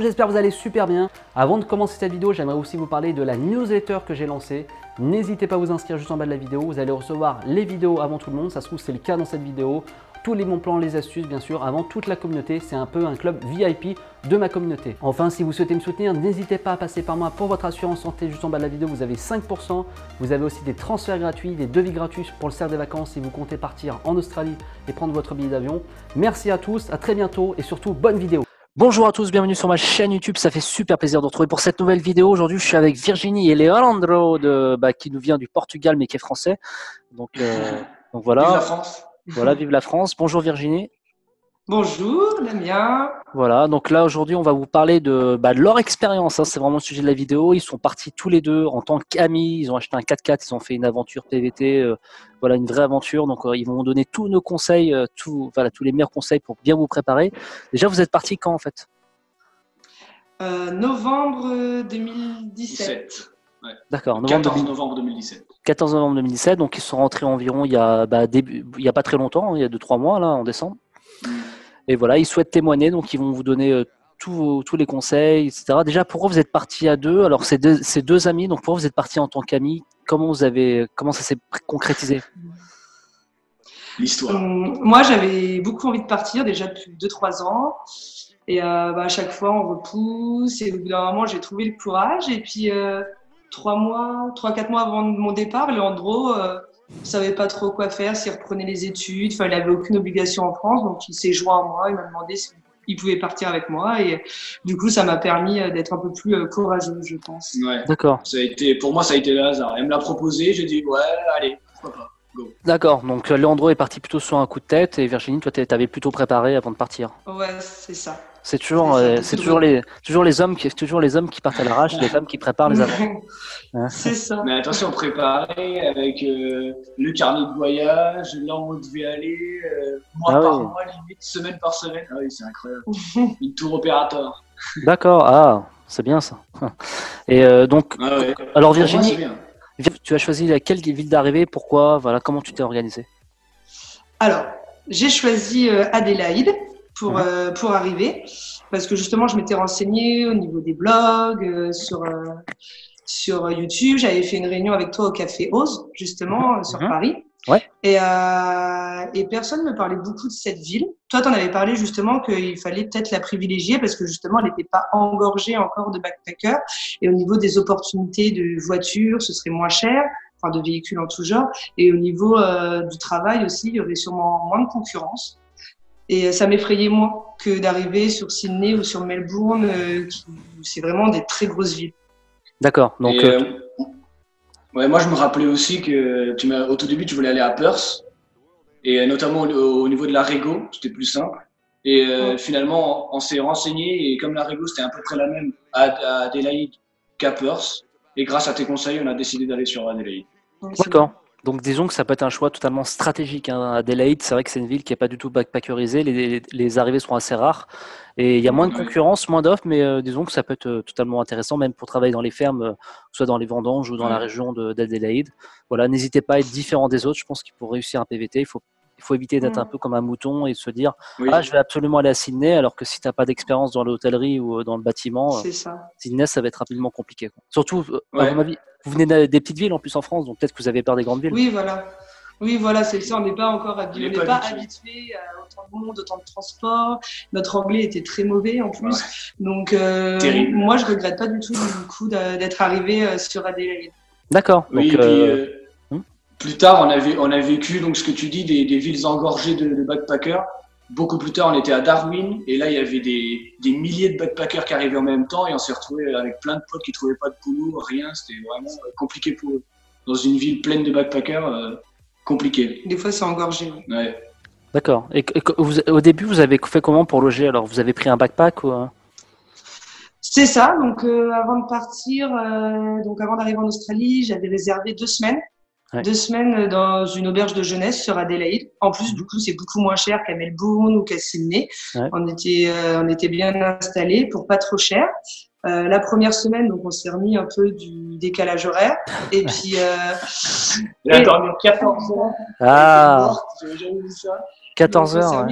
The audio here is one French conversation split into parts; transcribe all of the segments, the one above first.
J'espère que vous allez super bien. Avant de commencer cette vidéo, j'aimerais aussi vous parler de la newsletter que j'ai lancée. N'hésitez pas à vous inscrire juste en bas de la vidéo, vous allez recevoir les vidéos avant tout le monde, ça se trouve c'est le cas dans cette vidéo. Tous les bons plans, les astuces, bien sûr, avant toute la communauté. C'est un peu un club VIP de ma communauté. Enfin, si vous souhaitez me soutenir, n'hésitez pas à passer par moi pour votre assurance santé. Juste en bas de la vidéo, vous avez 5%. Vous avez aussi des transferts gratuits, des devis gratuits pour le cercle des vacances si vous comptez partir en Australie et prendre votre billet d'avion. Merci à tous, à très bientôt et surtout, bonne vidéo. Bonjour à tous, bienvenue sur ma chaîne YouTube. Ça fait super plaisir de retrouver pour cette nouvelle vidéo. Aujourd'hui, je suis avec Virginie et Leandro de, bah, qui nous vient du Portugal mais qui est français. Donc, euh, donc voilà. Vive la France. Voilà, vive la France. Bonjour Virginie. Bonjour Damien. Voilà, donc là aujourd'hui on va vous parler de, bah, de leur expérience, hein. c'est vraiment le sujet de la vidéo. Ils sont partis tous les deux en tant qu'amis, ils ont acheté un 4x4, ils ont fait une aventure PVT, euh, voilà une vraie aventure. Donc euh, ils vont vous donner tous nos conseils, euh, tout, voilà, tous les meilleurs conseils pour bien vous préparer. Déjà vous êtes partis quand en fait? Novembre 2017. Ouais. D'accord, novembre, 14 novembre 2017. 14 novembre 2017, donc ils sont rentrés environ il y a, bah, début, il y a pas très longtemps, il y a 2-3 mois là, en décembre. Mm. Et voilà, ils souhaitent témoigner, donc ils vont vous donner euh, tous, tous, les conseils, etc. Déjà, pourquoi vous êtes partis à deux? Alors, c'est deux, deux, amis, donc pourquoi vous êtes partis en tant qu'amis? Comment vous avez, comment ça s'est concrétisé? L'histoire. Hum, moi, j'avais beaucoup envie de partir déjà depuis 2-3 ans. Et euh, bah, à chaque fois, on repousse. Et au bout d'un moment, j'ai trouvé le courage. Et puis, euh, trois mois, trois, quatre mois avant mon départ, Leandro euh, ne savait pas trop quoi faire, s'il reprenait les études. Enfin, il n'avait aucune obligation en France. Donc, il s'est joint à moi. Il m'a demandé s'il pouvait partir avec moi. Et du coup, ça m'a permis euh, d'être un peu plus euh, courageux, je pense. Ouais. D'accord. Ça a été, pour moi, ça a été le hasard. Elle me l'a proposé. J'ai dit, ouais, allez, pourquoi pas. D'accord, donc Leandro est parti plutôt sur un coup de tête et Virginie, toi, tu avais plutôt préparé avant de partir. Ouais, c'est ça. C'est toujours, c'est euh, toujours les, toujours les hommes qui, toujours les hommes qui partent à l'arrache, les femmes qui préparent les avant. Hein. c'est ça. Mais attention, préparer avec euh, le carnet de voyage, là où on devait aller, euh, mois ah par mois, limite, semaine par semaine. Ah oui, c'est incroyable. Une tour opérateur. D'accord, ah, c'est bien ça. Et donc, ah alors Virginie, tu as choisi laquelle ville d'arrivée, pourquoi, voilà, comment tu t'es organisé Alors, j'ai choisi Adélaïde pour, mhm. euh, pour arriver. Parce que justement, je m'étais renseignée au niveau des blogs, euh, sur, euh, sur YouTube. J'avais fait une réunion avec toi au Café Ose, justement, mhm. sur mhm. Paris. Ouais. Et, euh, et personne ne me parlait beaucoup de cette ville. Toi, tu en avais parlé justement qu'il fallait peut-être la privilégier parce que justement, elle n'était pas engorgée encore de backpackers. Et au niveau des opportunités de voitures, ce serait moins cher, enfin de véhicules en tout genre. Et au niveau euh, du travail aussi, il y aurait sûrement moins de concurrence. Et euh, ça m'effrayait moins que d'arriver sur Sydney ou sur Melbourne, euh, c'est vraiment des très grosses villes. D'accord. Donc, euh, ouais, moi, je me rappelais aussi que tu au tout début, tu voulais aller à Perth, et notamment au, niveau de la Rego, c'était plus simple. Et finalement, on, s'est renseigné, et comme la Rego, c'était à peu près la même à, Adelaide qu'à Perth. Et grâce à tes conseils, on a décidé d'aller sur Adelaide. D'accord. Donc disons que ça peut être un choix totalement stratégique. Hein. Adelaide, c'est vrai que c'est une ville qui n'est pas du tout backpackerisée, les, les, arrivées sont assez rares et il y a moins de concurrence, moins d'offres, mais euh, disons que ça peut être euh, totalement intéressant, même pour travailler dans les fermes, euh, soit dans les vendanges ou dans la région d'Adelaide. Voilà, n'hésitez pas à être différent des autres. Je pense qu'il pour réussir un PVT, il faut il faut éviter d'être un peu comme un mouton et se dire ah je vais absolument aller à Sydney alors que si tu n'as pas d'expérience dans l'hôtellerie ou dans le bâtiment, ça. Sydney ça va être rapidement compliqué. Surtout à mon avis, vous venez des petites villes en plus en France, donc peut-être que vous avez peur des grandes villes. Oui, voilà. Oui, voilà, c'est ça. On n'est pas encore habitué, on n'est pas, habitué à autant de monde, autant de transport. Notre anglais était très mauvais en plus. Donc, euh, moi, je regrette pas du tout du coup d'être arrivé euh, sur Adélaïde. D'accord. Oui, donc, euh, plus tard, on a, on a vécu donc ce que tu dis des, des villes engorgées de, de backpackers. Beaucoup plus tard, on était à Darwin et là, il y avait des, des milliers de backpackers qui arrivaient en même temps et on s'est retrouvé avec plein de potes qui trouvaient pas de boulot, rien. C'était vraiment euh, compliqué pour eux. Dans une ville pleine de backpackers, euh, compliqué. Des fois, c'est engorgé. Ouais. D'accord. Et, vous, au début, vous avez fait comment pour loger? Alors, vous avez pris un backpack ou C'est ça. Donc, euh, avant de partir, donc avant d'arriver en Australie, j'avais réservé deux semaines deux semaines dans une auberge de jeunesse sur Adélaïde. En plus, du coup, c'est beaucoup moins cher qu'à Melbourne ou qu'à Sydney. On était, euh, on était bien installés pour pas trop cher. Euh, la première semaine, donc on s'est remis un peu du décalage horaire. Et puis. Euh, Il a dormi 14 heures. Ah! J'avais jamais vu ça. 14 heures.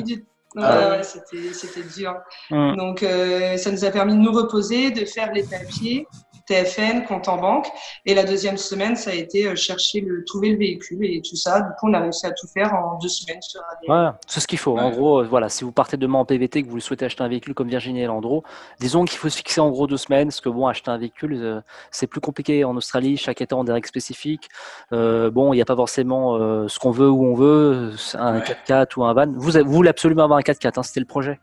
Ouais, c'était dur. Hum. Donc, ça nous a permis de nous reposer, de faire les papiers TFN, compte en banque. Et la deuxième semaine, ça a été euh, chercher le, trouver le véhicule et tout ça. Du coup, on a réussi à tout faire en deux semaines sur ADN. c'est ce qu'il faut. En gros, euh, voilà, si vous partez demain en PVT, que vous souhaitez acheter un véhicule comme Virginie et Landreau, disons qu'il faut se fixer en gros deux semaines, parce que bon, acheter un véhicule, euh, c'est plus compliqué en Australie. Chaque État a des règles spécifiques. bon, il n'y a pas forcément ce qu'on veut où on veut, un 4x4 ou un van. Vous, vous voulez absolument avoir un 4x4, hein, c'était le projet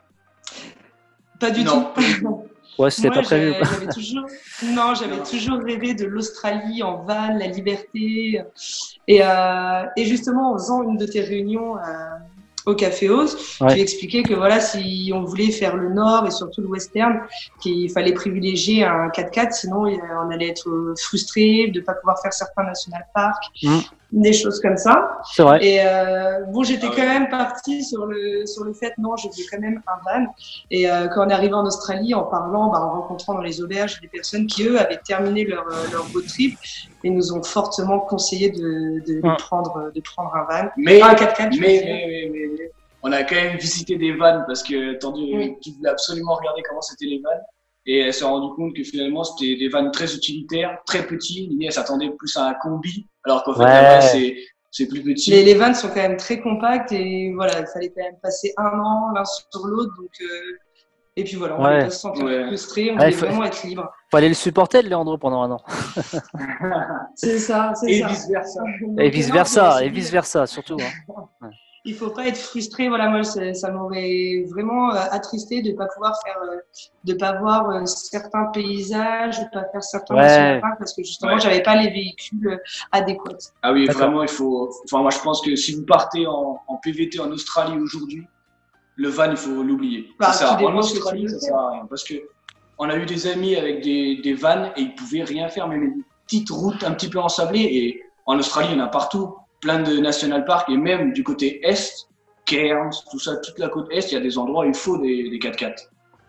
Pas du tout. Ouais, c'était pas prévu. Toujours... Non, j'avais toujours rêvé de l'Australie en van, la liberté. Et, euh, et, justement, en faisant une de tes réunions euh, au Café ouais. tu expliquais que voilà, si on voulait faire le nord et surtout le western, qu'il fallait privilégier un 4x4, sinon on allait être frustré de ne pas pouvoir faire certains national parks. Mmh des choses comme ça. C'est vrai. Et euh, bon, j'étais ah quand même partie sur le sur le fait non, je veux quand même un van. Et euh, quand on est arrivé en Australie, en parlant, bah, en rencontrant dans les auberges des personnes qui eux avaient terminé leur euh, leur road trip et nous ont fortement conseillé de de, de prendre de prendre un van. Mais un 4x4. Mais, mais, mais, mais, on a quand même visité des vannes parce que tendu, tu voulais absolument regarder comment c'était les vannes. Et elle s'est rendue compte que finalement, c'était des vannes très utilitaires, très petits. Elle s'attendait plus à un combi, alors qu'en fait, c'est c'est plus petit. Les, les vannes sont quand même très compactes et voilà, il fallait quand même passer un an l'un sur l'autre. Donc, euh, et puis voilà, on ouais. pas se sentir ouais. frustré, on ouais, faut, vraiment être libre. Fallait le supporter, le Leandro, pendant un an. c'est ça, c'est ça. Et vice versa. Et vice versa, et vice versa, surtout. Hein. il faut pas être frustré. Voilà, moi, ça m'aurait vraiment euh, attristé de pas pouvoir faire, euh, de pas voir euh, certains paysages, de pas faire certains ouais. parce que justement, ouais. j'avais pas les véhicules adéquats. Ah oui, vraiment, il faut. Enfin, moi, je pense que si vous partez en, en PVT en Australie aujourd'hui, le van, il faut l'oublier. Bah, ça en Australie, ça sert à rien parce que on a eu des amis avec des, des vannes et ils pouvaient rien faire, même une petite route un petit peu ensablée. Et en Australie, il y en a partout plein de national parks et même du côté est, Cairns, tout ça, toute la côte est, il y a des endroits où il faut des, des 4x4.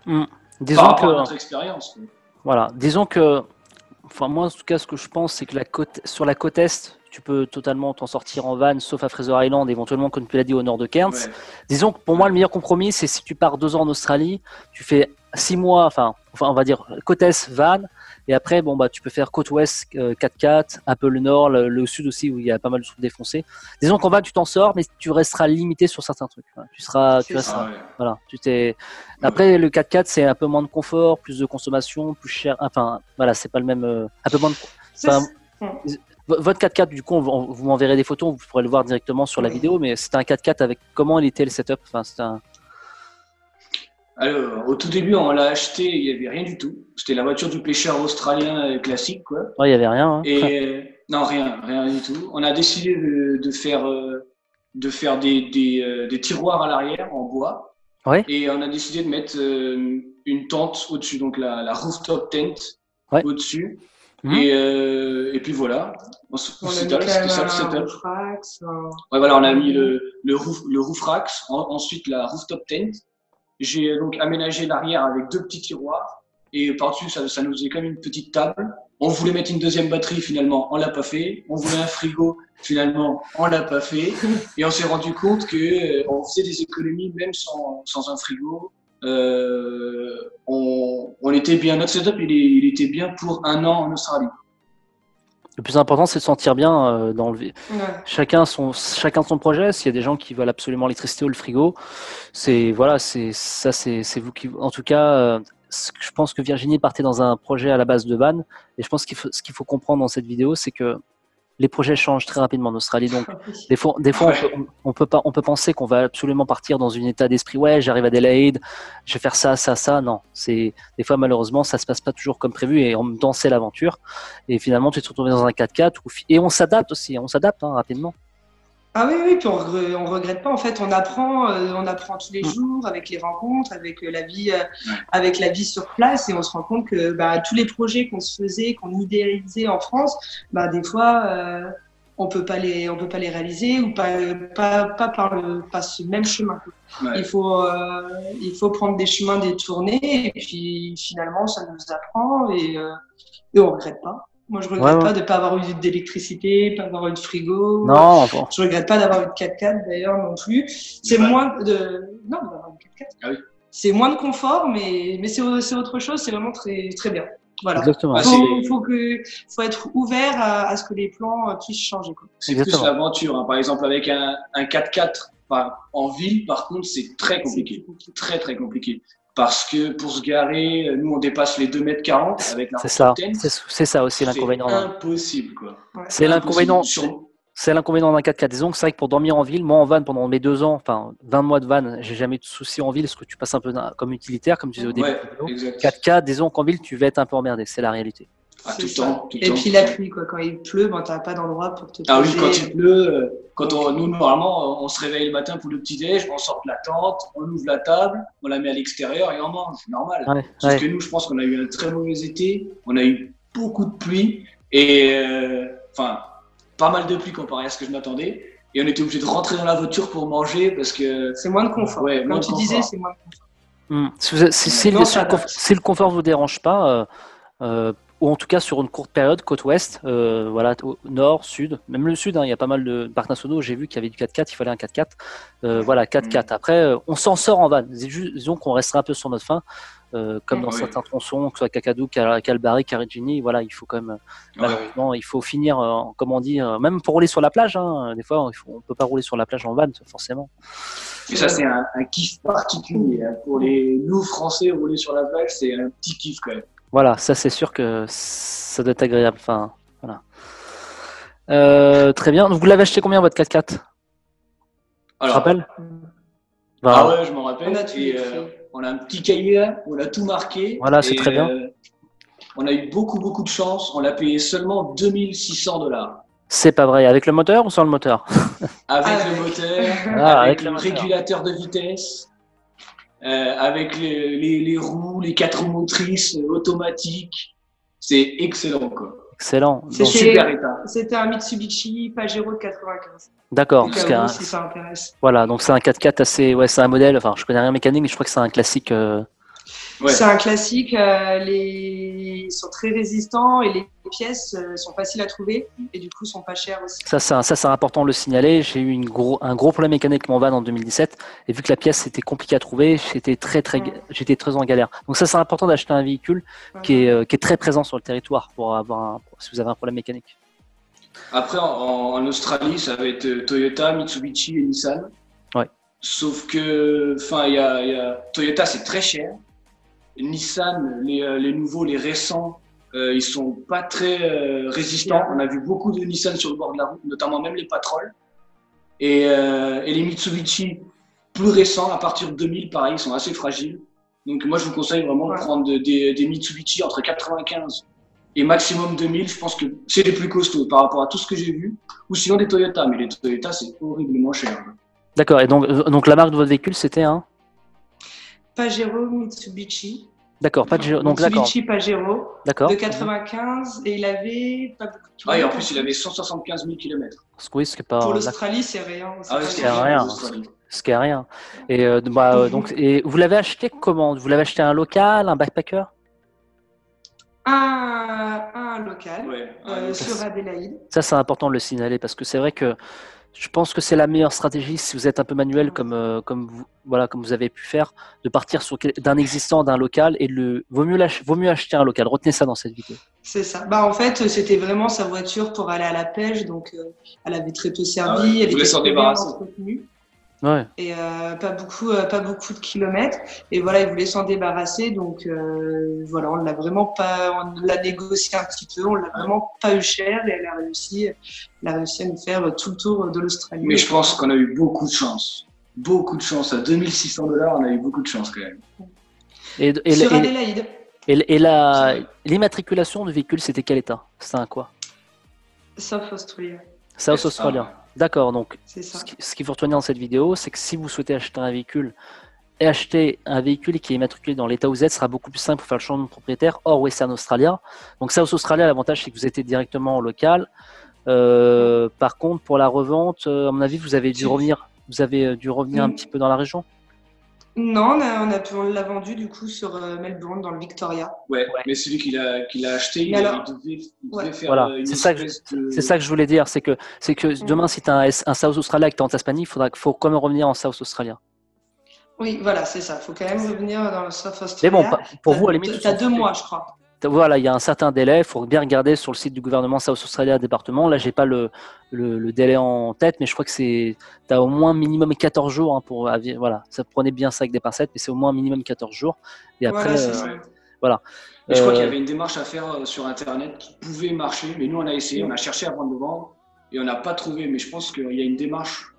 Mmh. Disons Par que, à notre expérience. Voilà, disons que, enfin moi en tout cas ce que je pense c'est que la côte, sur la côte est, tu peux totalement t'en sortir en van, sauf à Fraser Island, éventuellement comme tu l'as dit au nord de Cairns. Ouais. Disons que pour moi le meilleur compromis c'est si tu pars deux ans en Australie, tu fais six mois, enfin, enfin on va dire côte est, van, et après, bon, bah, tu peux faire côte ouest 4x4, euh, un peu le nord, le, le, sud aussi où il y a pas mal de trucs défoncés. Disons qu'en bas, tu t'en sors, mais tu resteras limité sur certains trucs. Tu seras, tu resteras, ouais. voilà. Tu t'es. Après, le 4x4, c'est un peu moins de confort, plus de consommation, plus cher. Enfin, voilà, c'est pas le même. Euh, un peu moins de. Enfin, votre 4x4, du coup, on, vous m'enverrez des photos, vous pourrez le voir directement sur la vidéo, mais c'était un 4x4 avec comment il était le setup? Enfin, c'était un. Alors, au tout début, on l'a acheté, il n'y avait rien du tout. C'était la voiture du pêcheur australien classique, quoi. Ouais, il n'y avait rien. Hein. Et non, rien, rien du tout. On a décidé de, de faire, de faire des, des, des tiroirs à l'arrière en bois. Ouais. Et on a décidé de mettre une tente au-dessus, donc la, la rooftop tent ouais. au-dessus. Mmh. Et, euh, et puis voilà. C'était ça le setup. Ouais, voilà, on a mis le, le, roof, le roof racks, en, ensuite la rooftop tent. J'ai donc aménagé l'arrière avec deux petits tiroirs et par-dessus, ça, ça, nous faisait comme une petite table. On voulait mettre une deuxième batterie, finalement, on l'a pas fait. On voulait un frigo, finalement, on l'a pas fait. Et on s'est rendu compte que euh, on faisait des économies même sans, sans un frigo. Euh, on, on, était bien, notre setup, il, il était bien pour un an en Australie. Le plus important, c'est de sentir bien euh, dans le. Ouais. Chacun son chacun son projet. S'il y a des gens qui veulent absolument l'électricité ou le frigo, c'est voilà, c'est ça, c'est vous qui. En tout cas, euh, je pense que Virginie partait dans un projet à la base de van, et je pense qu'il faut ce qu'il faut comprendre dans cette vidéo, c'est que les projets changent très rapidement en Australie. Donc, des fois, des fois ouais. on, peut, on, peut, pas, on peut penser qu'on va absolument partir dans un état d'esprit. Ouais, j'arrive à Adelaide, je vais faire ça, ça, ça. Non, c'est des fois malheureusement ça se passe pas toujours comme prévu et on me dansait l'aventure. Et finalement, tu te retrouves dans un 4x4 et on s'adapte aussi. On s'adapte hein, rapidement. Ah oui, oui, puis on, on regrette pas. En fait, on apprend, euh, on apprend tous les mm. jours avec les rencontres, avec euh, la vie, euh, avec la vie sur place, et on se rend compte que bah, tous les projets qu'on se faisait, qu'on idéalisait en France, bah, des fois, euh, on peut pas les, on peut pas les réaliser ou pas, pas, pas par le, pas ce même chemin. Ouais. Il faut, euh, il faut prendre des chemins détournés, et puis finalement, ça nous apprend et, et on regrette pas. Moi, je regrette Ouais, pas de pas avoir eu d'électricité, pas avoir eu de frigo. Non, bon. Je regrette pas d'avoir eu de 4x4 d'ailleurs non plus. C'est Ouais. moins de. Non, d'avoir eu de 4x4. Ah oui. C'est moins de confort, mais, mais c'est c'est autre chose. C'est vraiment très, très bien. Voilà. Exactement. Ah, faut, que, faut être ouvert à, à ce que les plans euh, puissent changer. Quoi. C'est plus l'aventure. hein. Par exemple, avec un, un 4x4 par- en ville, par contre, c'est très compliqué. Très, très compliqué. Parce que pour se garer, euh, nous, on dépasse les 2 mètres 40 avec la C'est ça. C'est ça aussi l'inconvénient. C'est impossible, quoi. Ouais. C'est l'inconvénient. C'est l'inconvénient d'un 4x4. Disons que c'est vrai que pour dormir en ville, moi en van pendant mes deux ans, enfin 20 mois de van, j'ai jamais eu de soucis en ville parce que tu passes un peu comme utilitaire, comme tu disais au début. Ouais, de la vidéo. exact. 4x4, disons qu'en ville, tu vas être un peu emmerdé, c'est la réalité. Ah, C'est tout le ça. temps. tout le Et temps. puis la pluie, quoi. Quand il pleut, ben, t'as pas d'endroit pour te Ah oui, quand il pleut, euh, quand on, nous, normalement, on se réveille le matin pour le petit-déj, on sort de la tente, on ouvre la table, on la met à l'extérieur et on mange. C'est normal. Ouais, Sauf ouais. que nous, je pense qu'on a eu un très mauvais été, on a eu beaucoup de pluie et euh, enfin pas mal de pluie comparé à ce que je m'attendais. Et on était obligé de rentrer dans la voiture pour manger parce que C'est moins de confort. Ouais, moins Comme de tu confort. disais, c'est moins de confort. Hmm. Si, le, confort vous dérange pas, euh, euh, ou en tout cas sur une courte période, côte ouest, euh, voilà, au nord, sud, même le sud, hein, il y a pas mal de parcs nationaux. J'ai vu qu'il y avait du 4x4, il fallait un 4x4. Euh, voilà, 4x4. Après, euh, on s'en sort en van. Disons qu'on restera un peu sur notre fin, euh, comme dans Ouais. certains tronçons, que ce soit Kakadou, Cal- Calbari, Carigini. Voilà, il faut quand même, malheureusement, il faut finir, comme on dit, même pour rouler sur la plage. Hein, des fois, on peut pas rouler sur la plage en van, forcément. Et ça, c'est un, un kiff particulier. hein. Pour les nous, Français, rouler sur la plage, c'est un petit kiff quand même. Voilà, ça c'est sûr que ça doit être agréable. Enfin, voilà. Euh, très bien. Vous l'avez acheté combien votre 4x4 Tu te Alors, rappelles? Ah Bah, ouais, je m'en rappelle. On a Et, euh, on a un petit cahier, là, on a tout marqué. Voilà, c'est très bien. euh, on a eu beaucoup, beaucoup de chance. On l'a payé seulement 2600 dollars. C'est pas vrai. Avec le moteur ou sans le moteur? Avec Ah, le avec- moteur, Ah, avec, avec le le moteur. régulateur de vitesse, avec les, les, les roues, les quatre roues motrices euh, automatiques. C'est excellent, quoi. Excellent. C'est Super état. C'était un Mitsubishi Pajero de 95. D'accord. Un- si ça intéresse. Voilà, donc c'est un 4x4 assez. Ouais, c'est un modèle. Enfin, je connais rien mécanique, mais je crois que c'est un classique. euh, Ouais. C'est un classique. euh, les... Ils sont très résistants et les pièces euh, sont faciles à trouver et du coup sont pas chères aussi. Ça, c'est un- ça, c'est important de le signaler. J'ai eu une gros, un gros problème mécanique avec mon van en 2017. Et vu que la pièce était compliquée à trouver, j'étais très, très, j'étais très en galère. Donc, ça, c'est important d'acheter un véhicule qui est, euh, qui est très présent sur le territoire pour avoir un, si vous avez un problème mécanique. Après, en, en Australie, ça va être Toyota, Mitsubishi et Nissan. Ouais. Sauf que, enfin, il y a, il y a- Toyota, c'est très cher. Nissan, les, euh, les nouveaux, les récents, euh, ils sont pas très euh, résistants. On a vu beaucoup de Nissan sur le bord de la route, notamment même les Patrol. Et, euh, et les Mitsubishi plus récents, à partir de 2000, pareil, ils sont assez fragiles. Donc moi, je vous conseille vraiment de prendre de- des, des Mitsubishi entre 95 et maximum 2000. Je pense que c'est les plus costauds par rapport à tout ce que j'ai vu. Ou sinon des Toyota, mais les Toyota, c'est horriblement cher. D'accord. Et donc, donc la marque de votre véhicule, c'était un. Pajero Mitsubishi. D'accord, Géo- Donc. Mitsubishi Pajero D'accord. de 95 et il avait pas beaucoup de Ah, et en plus, il avait 175 000 km. Oui, ce qui est pas. Pour l'Australie, c'est rien. Ah c'est rien. Ce qui est rien. Et, euh, bah, euh, donc, et vous l'avez acheté comment? Vous l'avez acheté un local, un backpacker? Un, un local Ouais. euh, Ah, sur Adélaïde. Ça, c'est important de le signaler parce que c'est vrai que je pense que c'est la meilleure stratégie si vous êtes un peu manuel comme, euh, comme, vous, voilà, comme vous avez pu faire, de partir sur d'un existant, d'un local et de le vaut mieux, vaut mieux acheter un local. Retenez ça dans cette vidéo. C'est ça. Bah, en fait, c'était vraiment sa voiture pour aller à la pêche. Donc, euh, elle avait très peu servi. Ah ouais, elle voulait était s'en débarrasser. Ouais. Et euh, pas, beaucoup, euh, pas beaucoup de kilomètres. Et voilà, il voulait s'en débarrasser. Donc, euh, voilà, on l'a vraiment pas. On l'a négocié un petit peu. On l'a vraiment pas eu cher. Et elle a réussi, elle a réussi à nous faire tout le tour de l'Australie. Mais je pense qu'on a eu beaucoup de chance. Beaucoup de chance. À 2600 dollars, on a eu beaucoup de chance quand même. Et, et, Sur et- Adélaïde. et- et la, l'immatriculation du véhicule, c'était quel état? C'était un quoi? South Australia. South Ah, Australia. D'accord, donc ce qui- ce qu'il faut retenir dans cette vidéo, c'est que si vous souhaitez acheter un véhicule et acheter un véhicule qui est immatriculé dans l'état où vous êtes, sera beaucoup plus simple pour faire le changement de propriétaire hors Western Australia. Donc South Australia, l'avantage c'est que vous êtes directement local. Euh, par contre, pour la revente, euh, à mon avis, vous avez dû revenir, vous avez euh, dû revenir un Mm. petit peu dans la région. Non, on, a, on, a, on l'a vendu du coup sur euh, Melbourne dans le Victoria. Ouais, mais celui qu'il a, qu'il a acheté, il, alors, il, devait, il devait ouais. faire Voilà, euh, une c'est ça, que je- de- c'est ça que je voulais dire. C'est que, c'est que Mm. demain, si tu as un, South Australia et que tu en Tasmanie, il faudra, faut quand même revenir en South Australia. Oui, voilà, c'est ça. Il faut quand même revenir dans le South Mais Australia. bon, pa- pour vous, à la Tu limite, as vous deux mois, je crois. Voilà, il y a un certain délai. Il faut bien regarder sur le site du gouvernement South Australia département. Là, j'ai pas le, le, le délai en tête, mais je crois que c'est, tu as au moins minimum 14 jours hein, pour, voilà, ça prenez bien ça avec des pincettes, mais c'est au moins minimum 14 jours. Et après, voilà, euh. Mais je crois Euh, qu'il y avait une démarche à faire euh, sur Internet qui pouvait marcher, mais nous on a essayé, on a cherché avant de le vendre et on n'a pas trouvé. Mais je pense qu'il y a une démarche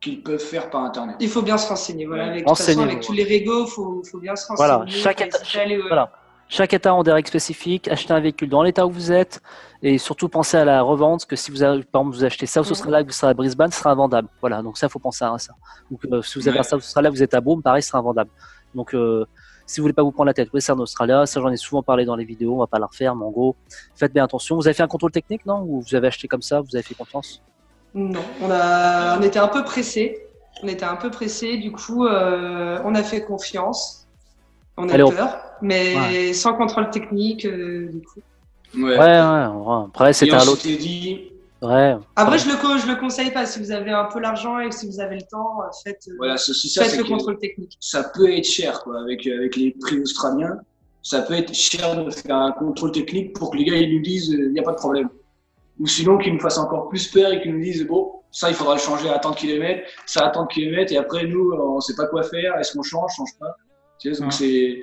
qu'ils peuvent faire par Internet. Il faut bien se renseigner. Voilà, avec, de toute façon, Renseignez-vous. avec tous les régos, il faut, faut bien se renseigner. Voilà, chaque aller, euh, voilà. Chaque état a des règles spécifiques. Achetez un véhicule dans l'état où vous êtes et surtout pensez à la revente. Que si vous avez, par exemple, vous achetez South Mhm. Australia, que vous serez à Brisbane, ce sera invendable. Voilà, donc ça, faut penser à ça. Donc, euh, si vous avez Ouais. un South Australia, vous êtes à Boom, pareil, ce sera invendable. Donc, euh, si vous voulez pas vous prendre la tête, oui, c'est en Australia. Ça, j'en ai souvent parlé dans les vidéos. On va pas la refaire, mais en gros, faites bien attention. Vous avez fait un contrôle technique, non? Ou vous avez acheté comme ça Vous avez fait confiance? Non, on, a, on était un peu pressés. On était un peu pressés. Du coup, euh, on a fait confiance. On a Allez, on- peur, mais sans contrôle technique. euh, du coup. Ouais. Ouais, ouais. Après, c'était à l'autre. s'était dit, Ouais. Après, je le, je le conseille pas. Si vous avez un peu l'argent et si vous avez le temps, euh, faites, euh, voilà, ceci, ça, faites c'est le que contrôle technique. ça peut être cher quoi, avec, euh, avec les prix australiens. Ça peut être cher de faire un contrôle technique pour que les gars ils nous disent il n'y a pas de problème. Ou sinon qu'ils nous fassent encore plus peur et qu'ils nous disent bon, ça il faudra le changer à tant de kilomètres, ça à tant de kilomètres, et après nous on sait pas quoi faire, est-ce qu'on change, change pas. Tu sais, donc c'est.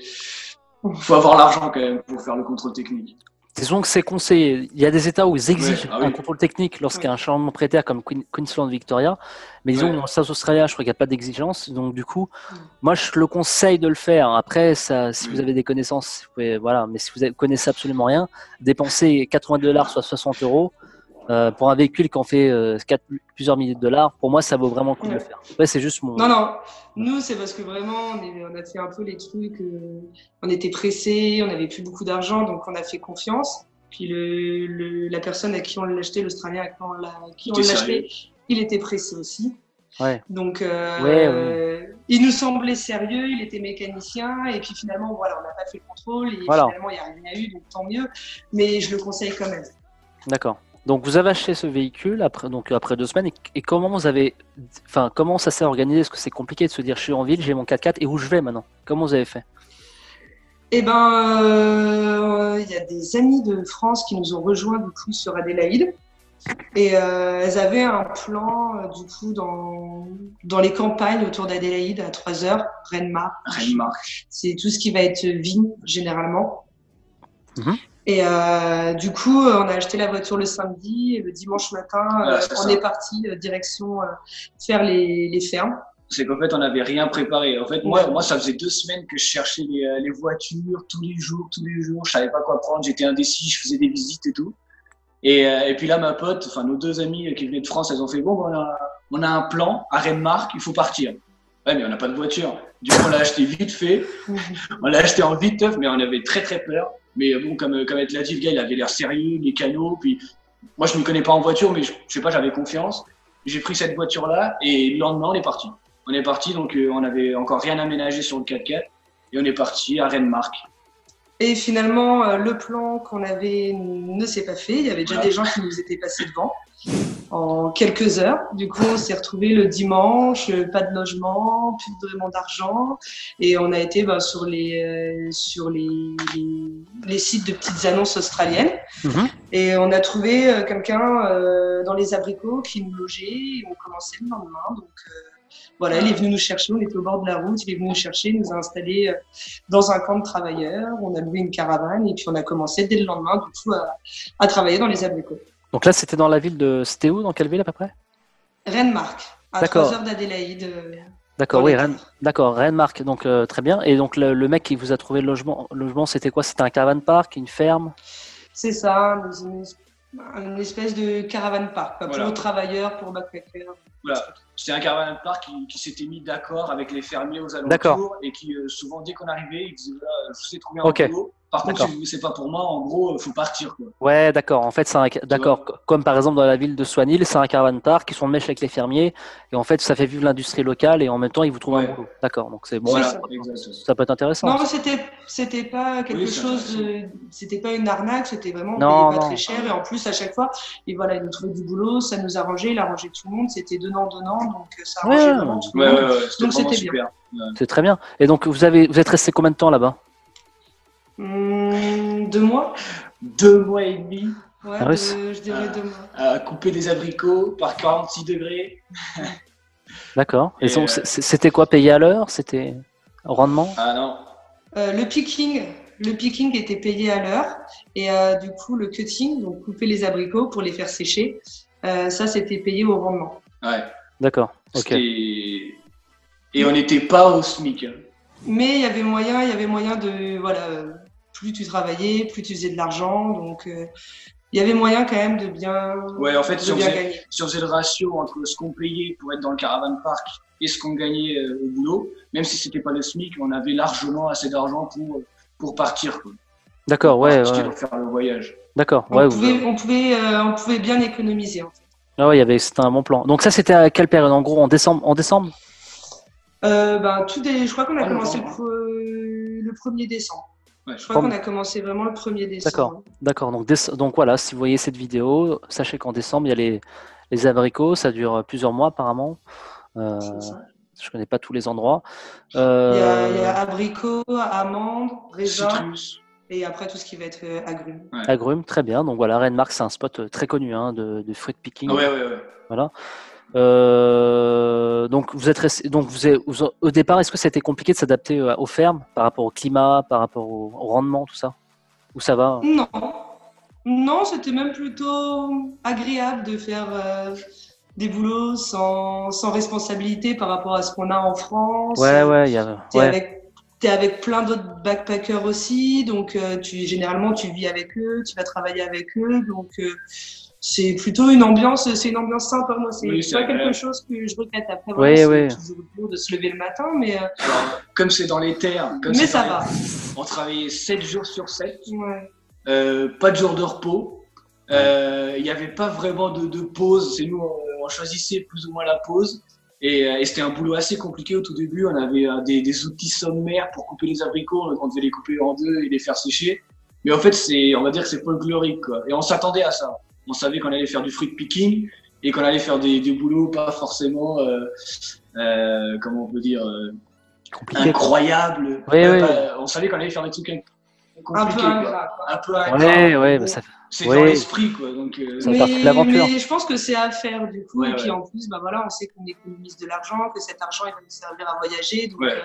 faut avoir l'argent quand même pour faire le contrôle technique. Disons que c'est conseillé. Il y a des États où ils exigent Ouais, ah oui. un contrôle technique lorsqu'il y a un changement prétaire comme Queen- Queensland Victoria. Mais disons Ouais. que dans le South Australia, je crois qu'il n'y a pas d'exigence. Donc du coup, moi je le conseille de le faire. Après, ça, si vous avez des connaissances, vous pouvez- voilà. Mais si vous connaissez absolument rien, dépenser 80 dollars, soit 60 euros euh, pour un véhicule qui en fait euh, plusieurs milliers de dollars, pour moi ça vaut vraiment le coup de le Ouais. faire. Après, c'est juste mon. Non, non. Nous, c'est parce que vraiment, on, est- on a fait un peu les trucs. euh, on était pressés, on n'avait plus beaucoup d'argent, donc on a fait confiance. Puis le, le- la personne à qui on l'a acheté, l'Australien à qui on l'a acheté, il était pressé aussi. Ouais. Donc, euh, Ouais, il nous semblait sérieux, il était mécanicien, et puis finalement, voilà, on n'a pas fait le contrôle, et Voilà. finalement, il n'y a rien eu, donc tant mieux. Mais je le conseille quand même. D'accord. Donc vous avez acheté ce véhicule après donc après deux semaines et, et comment vous avez enfin comment ça s'est organisé? Est-ce que c'est compliqué de se dire je suis en ville, j'ai mon 4x4 et où je vais maintenant? Comment vous avez fait? Eh ben, euh, il y a des amis de France qui nous ont rejoints du coup sur Adélaïde. Et euh, elles avaient un plan euh, du coup dans, dans les campagnes autour d'Adélaïde à 3 heures, Rennes-Mar. Rennes-Marc. C'est tout ce qui va être vigne généralement. Mhm. Et euh, du coup, euh, on a acheté la voiture le samedi et le dimanche matin, euh, Voilà, on ça. est parti direction faire les, les fermes. c'est qu'en fait, on n'avait rien préparé. En fait, moi, Ouais. moi, ça faisait deux semaines que je cherchais les, les voitures tous les jours, tous les jours. Je savais pas quoi prendre. J'étais indécis. Je faisais des visites et tout. Et, et puis là, ma pote, enfin, nos deux amies qui venaient de France, elles ont fait bon, on a, on a un plan à Rennes-Marc, il faut partir. Ouais, mais on n'a pas de voiture. Du coup, on l'a acheté vite fait. On l'a acheté en vite teuf, mais on avait très très peur. Mais bon, comme, comme elle te l'a dit, le gars, il avait l'air sérieux, les canaux. Puis moi, je ne connais pas en voiture, mais je, sais pas, j'avais confiance. J'ai pris cette voiture-là et le lendemain, on est parti. On est parti, donc euh, on avait encore rien aménagé sur le 4x4 et on est parti à Rennes-Marc. Et finalement, euh, le plan qu'on avait ne s'est pas fait. Il y avait déjà Voilà. des gens qui nous étaient passés devant en quelques heures. Du coup, on s'est retrouvé le dimanche, pas de logement, plus vraiment d'argent, et on a été bah, sur les euh, sur les, les les sites de petites annonces australiennes. Mhm. Et on a trouvé euh, quelqu'un euh, dans les abricots qui nous logeait. Et on commençait le lendemain. Donc euh, voilà, il est venu nous chercher. On était au bord de la route. Il est venu nous chercher, il nous a installés euh, dans un camp de travailleurs. On a loué une caravane et puis on a commencé dès le lendemain du coup à, à travailler dans les abricots. Donc là c'était dans la ville de c'était où dans quelle ville à peu près? Rennes-Marc, à D'accord. 3 heures d'Adélaïde. euh, D'accord, oui, Rennes. D'accord, Rennes-Marc, donc euh, très bien. Et donc le, le mec qui vous a trouvé le logement, logement c'était quoi? C'était un caravan park, une ferme? C'est ça, une, une espèce de caravane park, Voilà. pour travailleurs, pour backpackers. Voilà. C'est un caravan park qui, qui s'était mis d'accord avec les fermiers aux D'accord. alentours et qui, euh, souvent, dès qu'on arrivait, ils disaient voilà, je vous ai trouvé un Ok. boulot. Par contre, si c'est pas pour moi, en gros, il faut partir. Quoi. Ouais, d'accord. En fait, c'est un, d'accord. Comme par exemple dans la ville de Soignil, c'est un caravan park, ils sont de mèche avec les fermiers, et en fait, ça fait vivre l'industrie locale, et en même temps, ils vous trouvent un boulot. D'accord. Donc c'est bon. voilà, ça. peut être intéressant. Non, c'était c'était pas quelque Oui, chose de c'était pas une arnaque, c'était vraiment Non, pas non. très cher et en plus à chaque fois, et voilà, il nous trouvait du boulot, ça nous arrangeait, il arrangeait tout le monde, c'était donnant donnant donc euh, ça arrangeait ouais, vraiment Ouais, ouais, c'était Donc, vraiment c'était super. C'est très bien. Et donc, vous avez, vous êtes resté combien de temps là-bas? Hum, deux mois Deux mois et demi Ouais, Ah ouais, deux- c'est- je dirais deux mois. à couper des abricots par 46 degrés. D'accord. Et Et, donc, euh, c'était quoi payé à l'heure? C'était au rendement? Ah non, Euh, le picking, le picking était payé à l'heure et euh, du coup le cutting, donc couper les abricots pour les faire sécher, euh, ça c'était payé au rendement. ouais. D'accord. Et on n'était pas au SMIC. hein. Mais il y avait moyen, il y avait moyen de voilà, euh, plus tu travaillais, plus tu faisais de l'argent, donc euh, il y avait moyen quand même de bien, Ouais, en fait, si on faisait- gagner. Si on faisait le ratio entre ce qu'on payait pour être dans le caravan park et ce qu'on gagnait euh, au boulot, même si c'était pas le SMIC, on avait largement assez d'argent pour, pour partir. D'accord. Ouais. Partir ouais. pour faire le voyage. D'accord. On, Ouais. vous- pouvait, on, pouvait, euh, on pouvait bien économiser. En fait. Ah ouais, il y avait, c'était un bon plan. Donc ça, c'était à quelle période? En gros, en décembre. En décembre? Euh, ben, tout des, je crois qu'on a Ah, commencé le, novembre. pre- le 1er décembre. Ouais. Je crois qu'on a commencé vraiment le 1er décembre. D'accord. D'accord. Donc, donc voilà, si vous voyez cette vidéo, sachez qu'en décembre, il y a les, les abricots. Ça dure plusieurs mois apparemment. Euh, je connais pas tous les endroits. Il y, a, Euh, il y a abricots, amandes, raisins Citrus. Et après tout ce qui va être euh, agrumes. Agrumes, très bien. Donc voilà, Renmark, c'est un spot euh, très connu hein, de, de fruit picking. Ah ouais, ouais, ouais. Euh, donc vous êtes resté, donc vous êtes- vous- au départ, est-ce que ça a été compliqué de s'adapter aux fermes par rapport au climat, par rapport au, au rendement, tout ça? Ou ça va? Non, non, c'était même plutôt agréable de faire euh, des boulots sans, sans responsabilité par rapport à ce qu'on a en France. Ouais, ouais, il y a, ouais. avec, t'es avec plein d'autres backpackers aussi, donc euh, tu, généralement tu vis avec eux, tu vas travailler avec eux, donc euh, c'est plutôt une ambiance, c'est une ambiance sympa. Moi, c'est Oui, pas quelque chose que je regrette après. Ouais, ouais. C'est toujours dur de se lever le matin, mais, euh, Alors, comme c'est dans les terres, comme mais ça va. les- on travaillait 7 jours sur 7, Ouais. euh, pas de jour de repos. Il n'y avait pas vraiment de, de pause. C'est nous, on, on choisissait plus ou moins la pause. Et, euh, et c'était un boulot assez compliqué au tout début. On avait euh, des, des outils sommaires pour couper les abricots. On on devait les couper en deux et les faire sécher. Mais en fait, c'est, on va dire que c'est folklorique. Quoi. Et on s'attendait à ça. On savait qu'on allait faire du fruit picking et qu'on allait faire des, des boulots pas forcément, euh, euh, comment on peut dire, euh, incroyables. Oui, Ouais, oui. on savait qu'on allait faire des trucs Un peu ingrat. Un peu ingrat. Ouais, ouais, bah, ça, C'est Ouais. dans l'esprit, quoi. Donc, euh, Ça Mais, l'aventure. mais je pense que c'est à faire du coup. Ouais, et puis ouais. en plus, bah voilà, on sait qu'on économise de l'argent, que cet argent il va nous servir à voyager, donc Ouais. euh,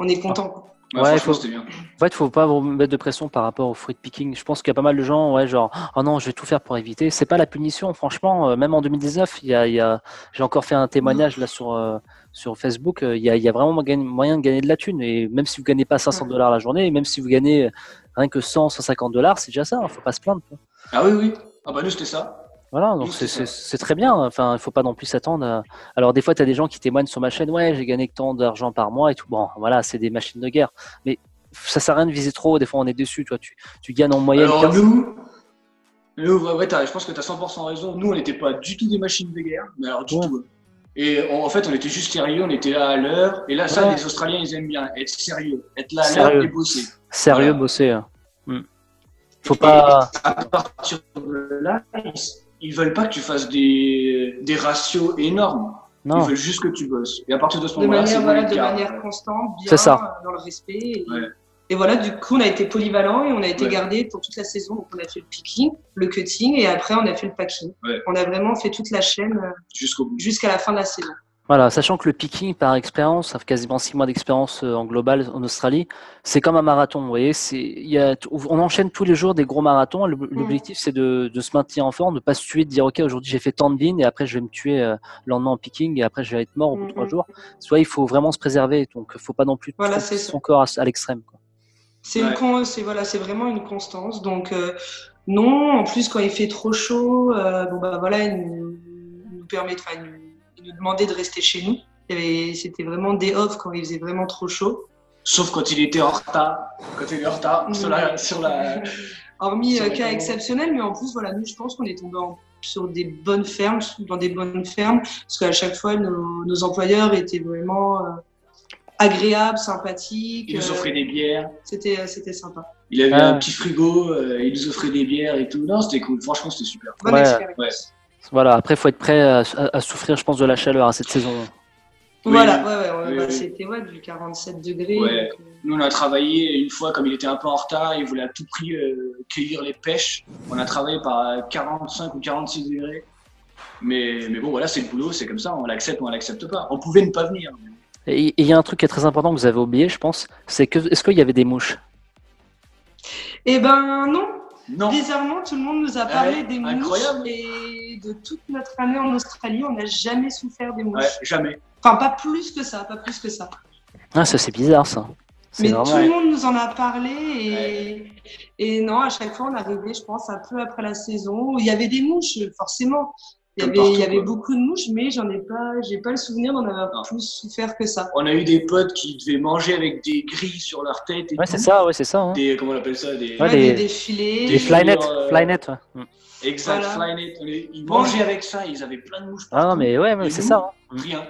on est content. quoi. ouais, faut- bien. En fait, faut pas vous mettre de pression par rapport au fruit picking. Je pense qu'il y a pas mal de gens, ouais, genre, oh non, je vais tout faire pour éviter. C'est pas la punition, franchement. euh, même en 2019, il y a, il y a- j'ai encore fait un témoignage là sur euh, sur Facebook. euh, Il y a, il y a vraiment moyen moyen de gagner de la thune. Et même si vous gagnez pas 500 dollars la journée, et même si vous gagnez rien que 100, 150 dollars, c'est déjà ça. hein, Faut pas se plaindre. quoi. Ah oui, oui. Ah bah nous, c'était ça. Voilà, donc c'est très bien. Enfin, il faut pas non plus s'attendre. à- Alors des fois, tu as des gens qui témoignent sur ma chaîne. Ouais, j'ai gagné tant d'argent par mois et tout. Bon, voilà, c'est des machines de guerre. Mais ça sert à rien de viser trop. Des fois, on est déçu. Toi, tu, tu gagnes en moyenne. Alors 15 nous, nous ouais, ouais, je pense que tu as 100% raison. Nous, on n'était pas du tout des machines de guerre, mais alors du Ouais. tout. Et on- en fait, on était juste sérieux, on était là à l'heure. Et là, ça, Ouais. les Australiens, ils aiment bien être sérieux, être là à l'heure et bosser. Sérieux, Voilà. bosser. hein. Hmm. Faut pas. À partir de là, ils, veulent pas que tu fasses des, des ratios énormes. Non. Ils veulent juste que tu bosses. Et à partir de ce De moment-là, c'est manière, voilà, de manière constante, bien, ça. euh, dans le respect. Et, Ouais. Et voilà, du coup, on a été polyvalent et on a été Ouais. gardé pour toute la saison. Donc, on a fait le picking, le cutting et après, on a fait le packing. Ouais. On a vraiment fait toute la chaîne euh, jusqu'au jusqu'à la fin de la saison. Voilà, sachant que le picking, par expérience, ça fait quasiment six mois d'expérience euh, en global en Australie, c'est comme un marathon. Vous voyez, c'est, il y a, on enchaîne tous les jours des gros marathons. Le- L'objectif, c'est de, de se maintenir en forme, de pas se tuer, de dire ok, aujourd'hui j'ai fait tant de vignes et après je vais me tuer euh, le lendemain en picking et après je vais être mort au bout de trois Mhm. jours. Soit il faut vraiment se préserver, donc faut pas non plus Voilà, ça. son corps à, à l'extrême. C'est Ouais. voilà, c'est vraiment une constance. Donc euh, non, en plus quand il fait trop chaud, euh, bon bah voilà, il nous, il nous permet, enfin, il nous, demandaient de rester chez nous. C'était vraiment des off quand il faisait vraiment trop chaud. Sauf quand il était en retard. Quand il est en retard sur la, sur la. Hormis Sur euh, cas commandes. exceptionnels, mais en plus, voilà, nous, je pense qu'on est tombé en- sur des bonnes fermes, dans des bonnes fermes, parce qu'à chaque fois, nos, nos employeurs étaient vraiment agréables, sympathiques. Il nous euh, offrait des bières. C'était, euh, c'était sympa. Il avait Ah. un petit frigo. euh, il nous offrait des bières et tout. Non, c'était cool. Franchement, c'était super. Bonne Ouais, expérience. ouais. Voilà, après, il faut être prêt à, à- à souffrir, je pense, de la chaleur à cette saison. Oui, Voilà, ouais, ouais, ouais, Oui, bah, oui. c'était ouais, du 47 degrés. Ouais. donc, euh, Nous, on a travaillé une fois, comme il était un peu en retard, il voulait à tout prix euh, cueillir les pêches. On a travaillé par 45 ou 46 degrés. Mais, mais bon, voilà, c'est le boulot, c'est comme ça, on l'accepte ou on l'accepte pas. On pouvait ne pas venir. Et il y a un truc qui est très important que vous avez oublié, je pense, c'est que est-ce qu'il y avait des mouches? Eh ben non, Non, bizarrement, tout le monde nous a parlé Ouais, des mouches. incroyable. Et de toute notre année en Australie, on n'a jamais souffert des mouches. ouais, jamais. Enfin, pas plus que ça, pas plus que ça. Ah, ça c'est bizarre ça. Mais tout le monde nous en a parlé et, et non, à chaque fois, on arrivait, je pense, un peu après la saison. où Il y avait des mouches, forcément. Il y avait, il y partout, avait beaucoup de mouches, mais j'en ai pas, j'ai pas le souvenir d'en avoir Non. plus souffert que ça. On a eu des potes qui devaient manger avec des grilles sur leur tête et Ouais, c'est ça, ouais, c'est ça. hein. Des, comment on appelle ça des... Ouais, des défilés. Les des flynet, sur, euh, flynet. ouais. Mm. Exact, Voilà. Flynet. Ils mangeaient avec ça, ils avaient plein de mouches Ah partout. non, mais ouais, mais c'est ça. hein. Rien.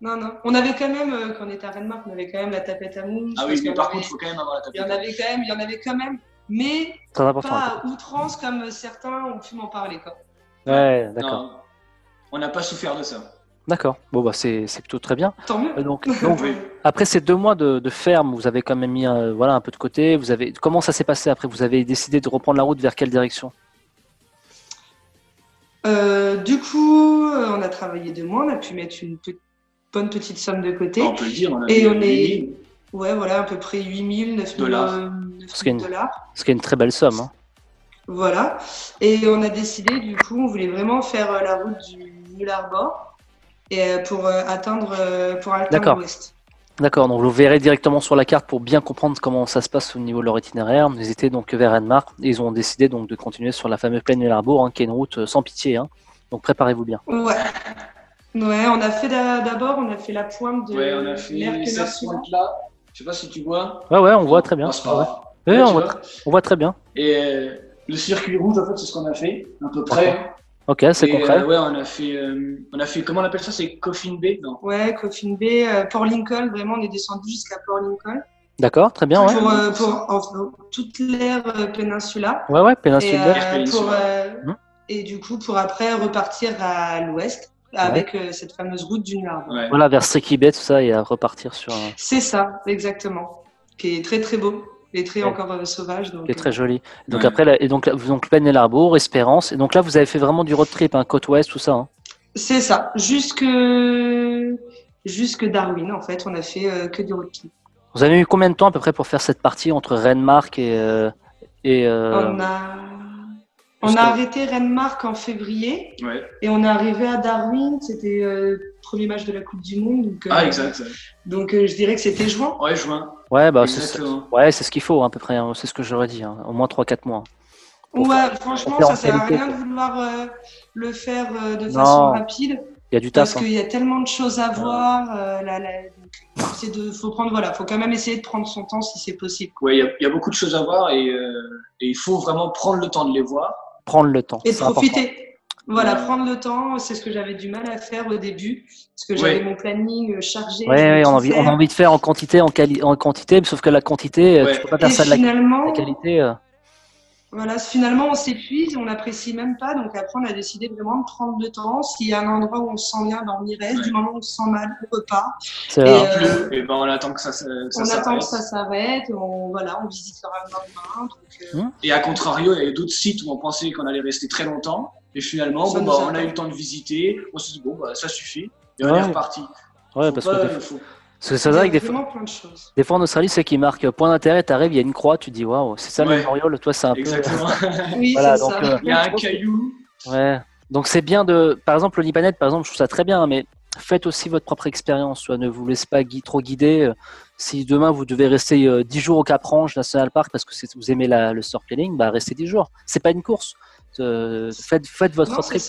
Non, non. On avait quand même, euh, quand on était à Rennes-Marc, on avait quand même la tapette à mouches. Ah oui, mais par avait- contre, il faut quand même avoir la il y en tapette. avait quand même, il y en avait quand même, mais Très pas à outrance comme certains ont pu m'en parler. Quoi. Ouais, d'accord. On n'a pas souffert de ça. D'accord. Bon, bah, c'est plutôt très bien. Tant mieux. Euh, Donc, donc Oui. après ces deux mois de, de ferme, vous avez quand même mis un, voilà, un peu de côté. Vous avez, comment ça s'est passé après? Vous avez décidé de reprendre la route vers quelle direction? Euh, du coup, euh, on a travaillé deux mois, on a pu mettre une pe- bonne petite somme de côté. On peut le dire, on a Et on est- 8000. Ouais, voilà, à peu près 8000, 9000 Dollars. euh, Ce qui est 9000 une- dollars. Ce qui est une très belle somme. hein. Voilà. Et on a décidé, du coup, on voulait vraiment faire euh, la route du Nul Arbor et, euh, pour euh, atteindre, pour atteindre D'accord. l'ouest. D'accord, donc vous le verrez directement sur la carte pour bien comprendre comment ça se passe au niveau de leur itinéraire. Ils étaient donc vers Renmark et ils ont décidé donc de continuer sur la fameuse plaine de l'Arbour, hein, qui est une route sans pitié. hein. Donc préparez-vous bien. Ouais. Ouais, on a fait d'a- d'abord, on a fait la pointe de Ouais, on a fait cette pointe-là. Je sais pas si tu vois. Ouais, ouais, on voit très bien. Pas Ouais. Ouais, Ouais, on, voit, on voit très bien. Et euh, le circuit rouge, en fait, c'est ce qu'on a fait, à peu près. Ok, c'est Et, concret. euh, ouais, on a fait, euh, on a fait, comment on appelle ça? C'est Coffin Bay Non? Ouais, Coffin Bay, euh, Port Lincoln, vraiment, on est descendu jusqu'à Port Lincoln. D'accord, très bien. Ouais, Pour, euh, pour en- toute euh, péninsula. ouais, ouais Et, péninsule euh, Air Péninsula. pour, euh, Hum. et du coup, pour après repartir à l'ouest avec euh, cette fameuse route du. Ouais. Voilà, vers Bay, tout ça, et à repartir sur un. C'est ça, exactement. Qui est très très beau et très Ouais. encore euh, sauvage. Donc, qui est très euh, joli. Donc Ouais. après, là, et donc, là, donc Plaine et l'Arbour, Espérance. Et donc là, vous avez fait vraiment du road trip, hein, côte ouest, tout ça. hein. C'est ça. Jusque, jusque Darwin, en fait, on a fait euh, que du road trip. Vous avez eu combien de temps à peu près pour faire cette partie entre Renmark et. euh, et euh, On a, on a arrêté Renmark en février Ouais. et on est arrivé à Darwin. C'était euh, le premier match de la Coupe du Monde. Donc, euh, Ah, exact. donc euh, je dirais que c'était juin. Ouais, juin. Ouais, bah, c'est Exactement. ouais, c'est ce qu'il faut, à peu près. hein, C'est ce que j'aurais dit. hein, Au moins 3-4 mois. Pour Ouais, faire- franchement, ça sert à rien de vouloir euh, le faire euh, de Non. façon rapide Il y a du parce taf. hein. qu'il y a tellement de choses à voir. euh, donc, de, faut prendre, voilà, faut quand même essayer de prendre son temps si c'est possible. Ouais, il y a- il y, a beaucoup de choses à voir et, euh, et il faut vraiment prendre le temps de les voir. Prendre le temps. Et de important. Voilà, Ouais. prendre le temps, c'est ce que j'avais du mal à faire au début, parce que Ouais. j'avais mon planning euh, chargé. Ouais, on, a envie, on a faire. envie de faire en quantité, en, quali- en quantité, sauf que la quantité, euh, Ouais. tu peux pas Et faire ça de la, qualité. euh. voilà, finalement, on s'épuise, on n'apprécie même pas. Donc après, on a décidé vraiment de prendre le temps. S'il y a un endroit où on se sent bien, ben, on y reste. Ouais. Du moment où on se sent mal, on repart. C'est Et, euh, Et ben, on attend que ça, ça on attend s'arrête. que ça s'arrête. On, voilà, on visite le lendemain. Donc, euh, Et à contrario, il y avait d'autres sites où on pensait qu'on allait rester très longtemps. Et finalement, bon, bah, on a eu le temps de visiter. On s'est dit, bon, bah, ça suffit. Et on Ouais. est reparti. ouais, Faut parce pas- que des- faut- parce que c'est vrai que des fois, vraiment plein de choses. des fois en Australie, c'est qui marque point d'intérêt, t'arrives, il y a une croix, tu dis waouh, c'est ça le Ouais. mémorial, toi c'est un peu. Exactement. Oui, Voilà, c'est donc, ça. euh, il y a un caillou. Ouais. Donc c'est bien de, par exemple, le Lipanet, par exemple, je trouve ça très bien, mais faites aussi votre propre expérience. soit Ne vous laissez pas gui- trop guider. Euh, Si demain vous devez rester euh, 10 jours au Caprange National Park parce que vous aimez la, le snorkeling, bah restez 10 jours. C'est pas une course. Euh, faites, faites votre Non, trip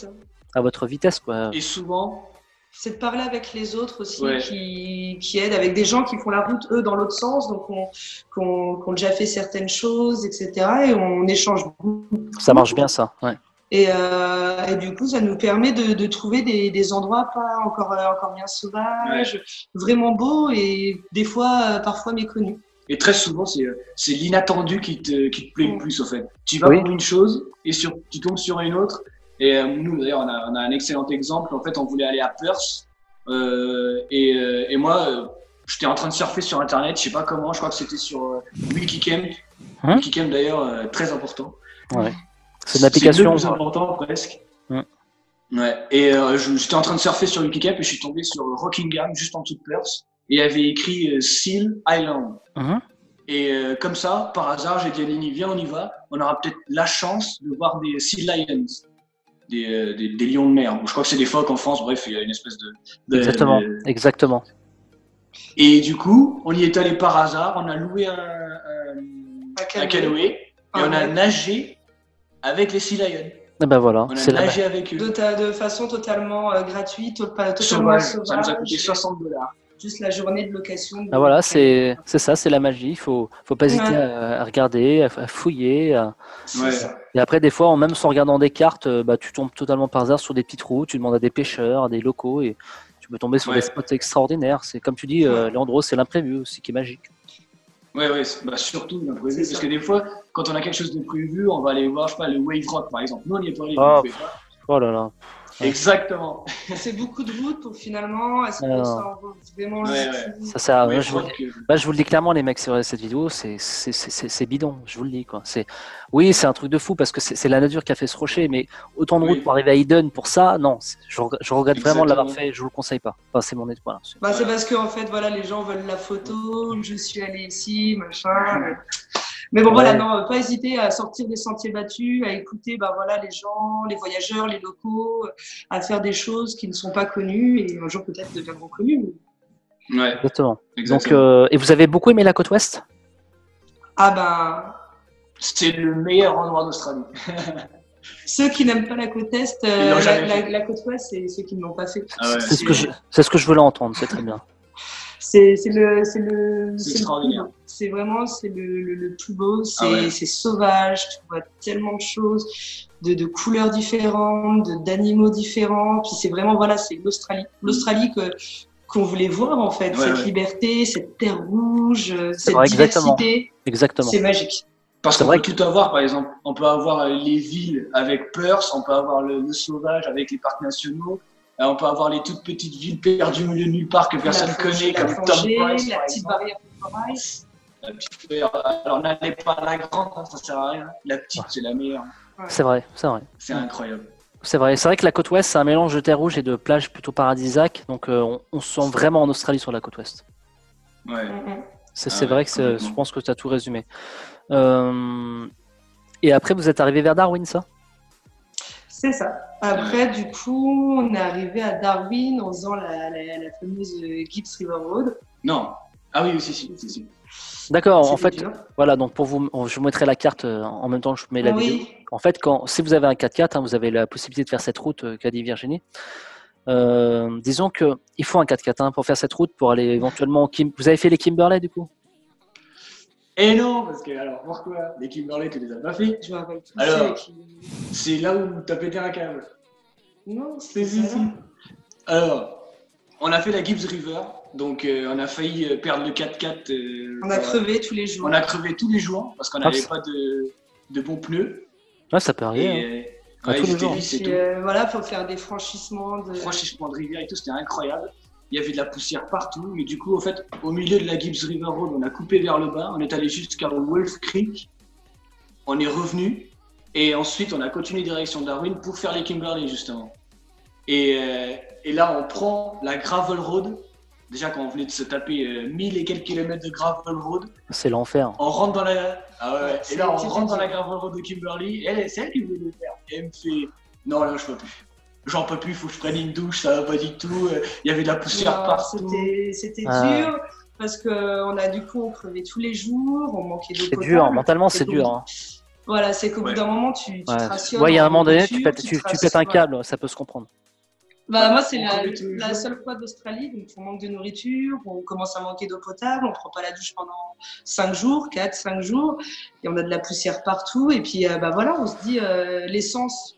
à votre vitesse, quoi. Et souvent, c'est de parler avec les autres aussi qui, qui, aident, avec des gens qui font la route, eux, dans l'autre sens, donc qui ont, déjà fait certaines choses, etc. Et on échange beaucoup. Ça marche bien, ça, ouais. Et, euh, et, du coup, ça nous permet de, de trouver des, des, endroits pas encore, encore bien sauvages, vraiment beaux et des fois, euh, parfois méconnus. Et très souvent, c'est l'inattendu qui te, qui te plaît le mm. plus, au fait. Tu vas pour une chose et sur, tu tombes sur une autre et euh, nous, d'ailleurs, on a, on a, un excellent exemple. En fait, on voulait aller à Perth. Euh, et, euh, et, moi, euh, j'étais en train de surfer sur Internet. Je sais pas comment. Je crois que c'était sur Wikicamp. Hein Wikicamp, d'ailleurs, très important. Ouais. C'est une application. C'est le plus important, presque. Hein ouais. Et j'étais en train de surfer sur Wikicamp et je suis tombé sur Rockingham, juste en dessous de Perth. Et il y avait écrit Seal Island. Hein et comme ça, par hasard, j'ai dit à Nini, viens, on y va. On aura peut-être la chance de voir des Seal Lions. Euh, des, des, lions de mer. Je crois que c'est des phoques en France, bref, il y a une espèce de. exactement, exactement. Et du coup, on y est allé par hasard, on a loué un, un, canoë et ah on a nagé avec les Sea Lions. Et ah ben voilà, on a nagé avec eux. De, de façon totalement euh, gratuite, totalement sauvage. Ça nous a coûté 60 dollars juste la journée de location. ah voilà, c'est ça, c'est la magie. Il faut, faut pas hésiter à, regarder, à, fouiller. Et après, des fois, même sans regarder des cartes, euh, bah, tu tombes totalement par hasard sur des petites routes, tu demandes à des pêcheurs, à des locaux, et tu peux tomber sur des spots extraordinaires. C'est comme tu dis, euh, Leandro, c'est l'imprévu aussi qui est magique. Oui, ouais, bah surtout l'imprévu, parce que des fois, quand on a quelque chose de prévu, on va aller voir, je sais pas, le Wave Rock par exemple. Nous, on n'y est pas allé. Oh, oh là là. Exactement. C'est beaucoup de routes pour finalement. Est-ce vraiment Ça sert à rien. Je, vous... bah, je vous le dis clairement, les mecs, sur cette vidéo, c'est bidon. Je vous le dis. Quoi. Oui, c'est un truc de fou parce que c'est la nature qui a fait ce rocher, mais autant de routes pour arriver à Eden pour ça, non. Je, je regrette vraiment de l'avoir fait. Je vous le conseille pas. Enfin, c'est mon espoir. Bah, c'est parce que en fait, voilà, les gens veulent la photo. Je suis allé ici, machin. Mais bon, voilà, non, pas hésiter à sortir des sentiers battus, à écouter bah, voilà, les gens, les voyageurs, les locaux, à faire des choses qui ne sont pas connues et un jour peut-être deviendront connues. Ouais. Exactement. Donc, euh, et vous avez beaucoup aimé la côte ouest? Ah ben. C'est le meilleur endroit d'Australie. ceux qui n'aiment pas la côte est, euh, la, côte ouest, c'est ceux qui ne l'ont pas fait. Ah c'est ce, que je, ce que je voulais entendre, c'est très bien c'est le c'est le c'est vraiment c'est le, le, plus beau. Ah c'est sauvage. Tu vois tellement de choses de, de couleurs différentes d'animaux différents. Puis c'est vraiment voilà c'est l'Australie l'Australie que qu'on voulait voir en fait. Cette liberté cette terre rouge cette diversité. Exactement. C'est magique. Parce qu'on peut tout avoir, par exemple. On peut avoir les villes avec Perth, on peut avoir le, le sauvage avec les parcs nationaux, euh, on peut avoir les toutes petites villes perdues au milieu de nulle part que personne ne connaît, comme Tom Price. La petite barrière de Alors n'allez pas à la grande, hein, ça sert à rien. La petite, c'est la meilleure. C'est vrai, c'est vrai. C'est incroyable. C'est vrai, c'est vrai que la côte ouest, c'est un mélange de terre rouge et de plages plutôt paradisiaques. Donc euh, on, se sent vraiment en Australie sur la côte ouest. Ouais. C'est ah vrai que je pense que tu as tout résumé. Euh, et après, vous êtes arrivé vers Darwin, ça? C'est ça. Après, du coup, on est arrivé à Darwin en faisant la, fameuse Gibbs River Road. Non. Ah oui, si, si, si. D'accord, en fait, voilà, donc pour vous, je vous mettrai la carte euh, en même temps que je vous mets la vidéo. En fait, quand, si vous avez un 4x4, hein, vous avez la possibilité de faire cette route euh, qu'a dit Virginie. Euh, disons qu'il faut un 4x4 hein, pour faire cette route, pour aller éventuellement Vous avez fait les Kimberley du coup? Et non, parce que, alors, pourquoi Les Kimberley, tu les as pas fait? Je rappelle Alors, c'est là où tu as pété un câble. Non, c'est ici. Alors, on a fait la Gibbs River, donc euh, on a failli euh, perdre le 4x4. Euh, on a crevé tous les jours. On a crevé tous les jours parce qu'on n'avait pas de, de, bons pneus. Ouais, ça peut arriver. Hein. tous les jours. voilà, il faut faire des franchissements de. Franchissements de rivière et tout, c'était incroyable il y avait de la poussière partout. Et du coup, en fait, au milieu de la Gibbs River Road, on a coupé vers le bas, on est allé jusqu'à Wolf Creek, on est revenu, et ensuite on a continué direction Darwin pour faire les Kimberley, justement. Et, euh, et là, on prend la Gravel Road. Déjà, quand on venait de se taper euh, 1000 et quelques kilomètres de Gravel Road. C'est l'enfer. On rentre dans la. Ah ouais, et là, on rentre dans la Gravel Road de Kimberley. Et elle, c'est elle qui voulait le faire. Et elle me fait Non, là, je peux plus j'en peux plus, il faut que je prenne une douche, ça va pas du tout. Euh, il y avait de la poussière partout. C'était ah. dur parce qu'on a du coup on crevait tous les jours, on manquait d'eau. C'est dur, mentalement c'est dur. Hein. Voilà, c'est qu'au bout d'un moment tu, tu te rassures. Ouais, il y a un moment donné, tu pètes, tu, pètes un câble, ça peut se comprendre. Bah, moi, c'est la, seule fois d'Australie, donc on manque de nourriture, on commence à manquer d'eau potable, on prend pas la douche pendant 5 jours, 4, 5 jours, et on a de la poussière partout, et puis euh, bah voilà, on se dit euh, l'essence,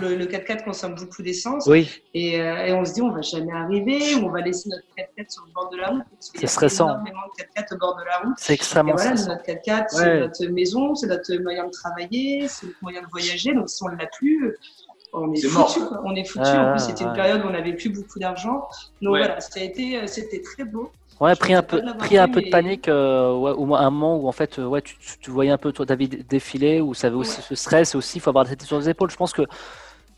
le, le 4x4 consomme beaucoup d'essence, Oui, et, euh, et on se dit on va jamais arriver, on va laisser notre 4x4 sur le bord de la route, C'est a stressant. énormément de 4x4 au bord de la route. c'est Et extrêmement voilà, stressant. notre 4x4, c'est notre maison, c'est notre moyen de travailler, c'est notre moyen de voyager. Donc si on ne l'a plus, on est, mort. foutu. quoi. On est foutu. Ah, en plus, c'était une période où on n'avait plus beaucoup d'argent. Donc Ouais. voilà, ça a été, euh, c'était très beau. Ouais, pris un peu, pris un peu de panique, euh, ouais, au moins un moment où en fait, euh, ouais, tu, tu- tu voyais un peu toi David défiler, où ça avait aussi Ouais. ce stress et aussi il faut avoir la tête sur les épaules. Je pense que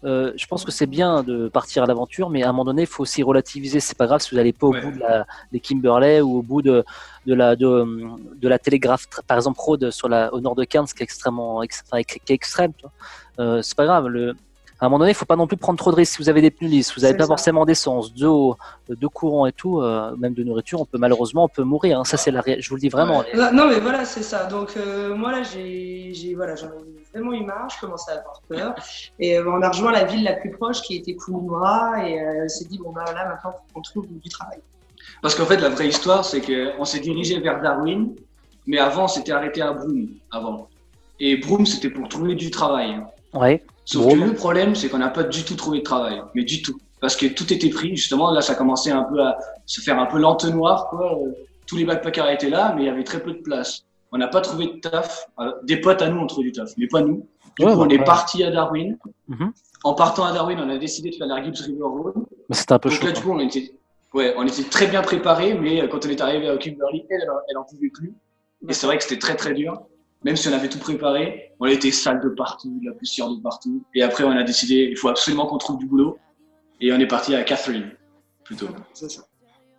euh, je pense que c'est bien de partir à l'aventure, mais à un moment donné, il faut aussi relativiser. C'est pas grave si vous n'allez pas au Ouais. bout de la, des Kimberley ou au bout de, de la de, de la télégraphe, par exemple Rhodes sur la au nord de Cairns, qui est extrêmement ex- enfin, qui est extrême. Euh, c'est pas grave. Le, à un moment donné, il faut pas non plus prendre trop de risques. Si vous avez des pneus lisses, vous n'avez pas ça. forcément d'essence, d'eau, de courant et tout, euh, même de nourriture, on peut malheureusement on peut mourir. hein. Ça c'est la, je vous le dis vraiment. Ouais. Non, non, mais voilà, c'est ça. Donc euh, moi là, j'ai, voilà, j'en ai vraiment eu marre. Je commençais à avoir peur. Et euh, on a rejoint la ville la plus proche, qui était Kouloura, et euh, on s'est dit bon bah là maintenant, faut qu'on trouve du travail. Parce qu'en fait, la vraie histoire, c'est qu'on s'est dirigé vers Darwin, mais avant, on s'était arrêté à Broome, avant. Et Broome, c'était pour trouver du travail. Ouais. Sauf que le problème, c'est qu'on n'a pas du tout trouvé de travail, mais du tout. Parce que tout était pris, justement, là, ça commençait un peu à se faire un peu l'entonnoir, quoi. Tous les backpackers étaient là, mais il y avait très peu de place. On n'a pas trouvé de taf. Euh, Des potes à nous ont trouvé du taf, mais pas nous. Du Ouais, coup, bah, on est ouais. parti à Darwin. Mhm. En partant à Darwin, on a décidé de faire la Gibbs River Road. Mais c'était un peu Donc chaud. là, du quoi. coup, on était, ouais, on était très bien préparés, mais euh, quand on est arrivé à Kimberley, elle, elle, elle en pouvait plus. Et c'est vrai que c'était très très dur. Même si on avait tout préparé, on était sale de partout, de la poussière de partout. Et après, on a décidé, il faut absolument qu'on trouve du boulot. Et on est parti à Catherine, plutôt. C'est ça.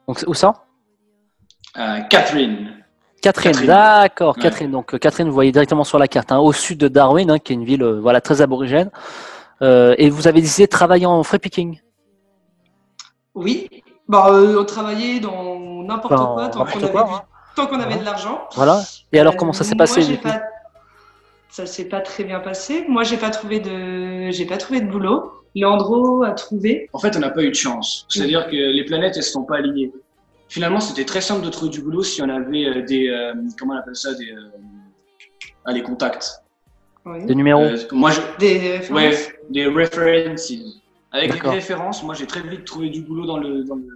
Donc où ça? Catherine. Catherine, Catherine. d'accord, Ouais. Catherine. Donc euh, Catherine, vous voyez directement sur la carte, hein, au sud de Darwin, hein, qui est une ville euh, voilà très aborigène. Euh, et vous avez décidé de travailler en free picking? Oui. Bah, euh, on travaillait dans n'importe Enfin, quoi tant qu'on avait, quoi, du- hein. Tant qu'on avait de l'argent. Voilà. Et alors Euh, comment ça s'est moi, passé j'ai du coup pas- Ça s'est pas très bien passé. Moi, j'ai pas trouvé de, j'ai pas trouvé de boulot. Leandro a trouvé. En fait, on n'a pas eu de chance. C'est-à-dire que les planètes, elles ne sont pas alignées. Finalement, c'était très simple de trouver du boulot si on avait euh, des, euh, comment on appelle ça, des, euh, ah, les contacts. Oui. Des numéros Euh, moi, je, Des références. Ouais, des references. Avec des références, moi j'ai très vite trouvé du boulot dans le dans le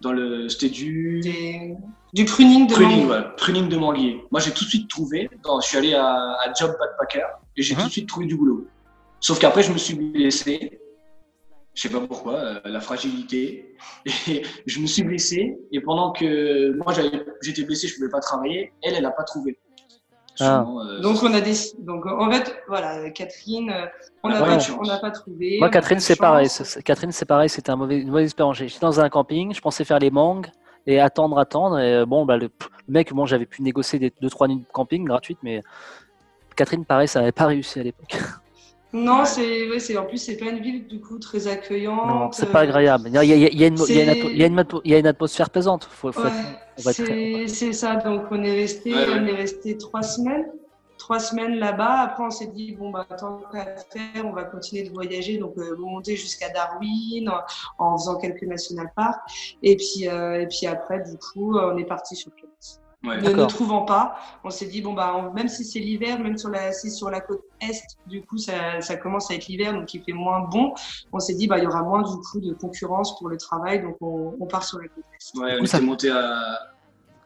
dans le c'était du Des- du pruning de pruning, pruning de manguier. Moi j'ai tout de suite trouvé. Je suis allé à, à Job Backpacker et j'ai Mhm. tout de suite trouvé du boulot. Sauf qu'après je me suis blessé. Je sais pas pourquoi, euh, la fragilité. Et je me suis blessé et pendant que moi j'avais- j'étais blessé, je pouvais pas travailler. Elle, elle a pas trouvé. Ah. Euh, Donc on a décidé. Donc en fait, voilà, Catherine, euh, on On a n'a pas trouvé. Moi, Catherine, c'est pareil. Catherine, c'est pareil. C'était un mauvais, une mauvaise expérience. J'étais dans un camping. Je pensais faire les mangues et attendre, attendre. Et euh, bon, bah, le, le mec, bon, j'avais pu négocier des deux, trois nuits de camping gratuites, mais Catherine, pareil, ça n'avait pas réussi à l'époque. Non, Ouais. c'est, ouais, c'est en plus c'est pas une ville du coup très accueillante. Non, c'est pas agréable. Il y a, il y a- il y a une, atmosphère pesante. Faut, faut Ouais, être- on va être très- c'est, c'est ça. Donc on est resté, Ouais, ouais. on est resté trois semaines, trois semaines là-bas. Après on s'est dit bon bah tant qu'à faire, on va continuer de voyager. Donc euh, monter jusqu'à Darwin en, en faisant quelques national parks. Et puis euh, et puis après du coup on est parti sur place. Ouais. Ne, ne trouvant pas, on s'est dit bon bah on- même si c'est l'hiver, même sur la si sur la côte est, du coup ça, ça commence à être l'hiver donc il fait moins bon. On s'est dit bah il y aura moins du coup de concurrence pour le travail donc on, on part sur la côte est. Ouais, Du on coup, ça- monté à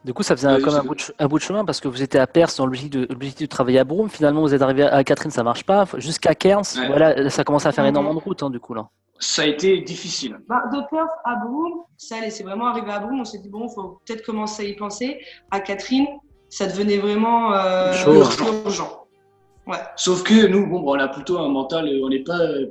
Du coup, ça faisait comme un bout, de, un bout de chemin parce que vous étiez à Perth dans l'objectif de, l'objectif de travailler à Broome. Finalement, vous êtes arrivé à Catherine, ça marche pas. Jusqu'à Cairns, Ouais. voilà, ça commence à faire Mhm. énormément de route, hein, du coup, là. Ça a été difficile. Bah, de Perth à Broome, ça allait, c'est vraiment arrivé à Broome. On s'est dit bon faut peut-être commencer à y penser. À Catherine, ça devenait vraiment euh, urgent. Ouais. Sauf que nous, bon, on a plutôt un mental, euh, on n'est pas. euh,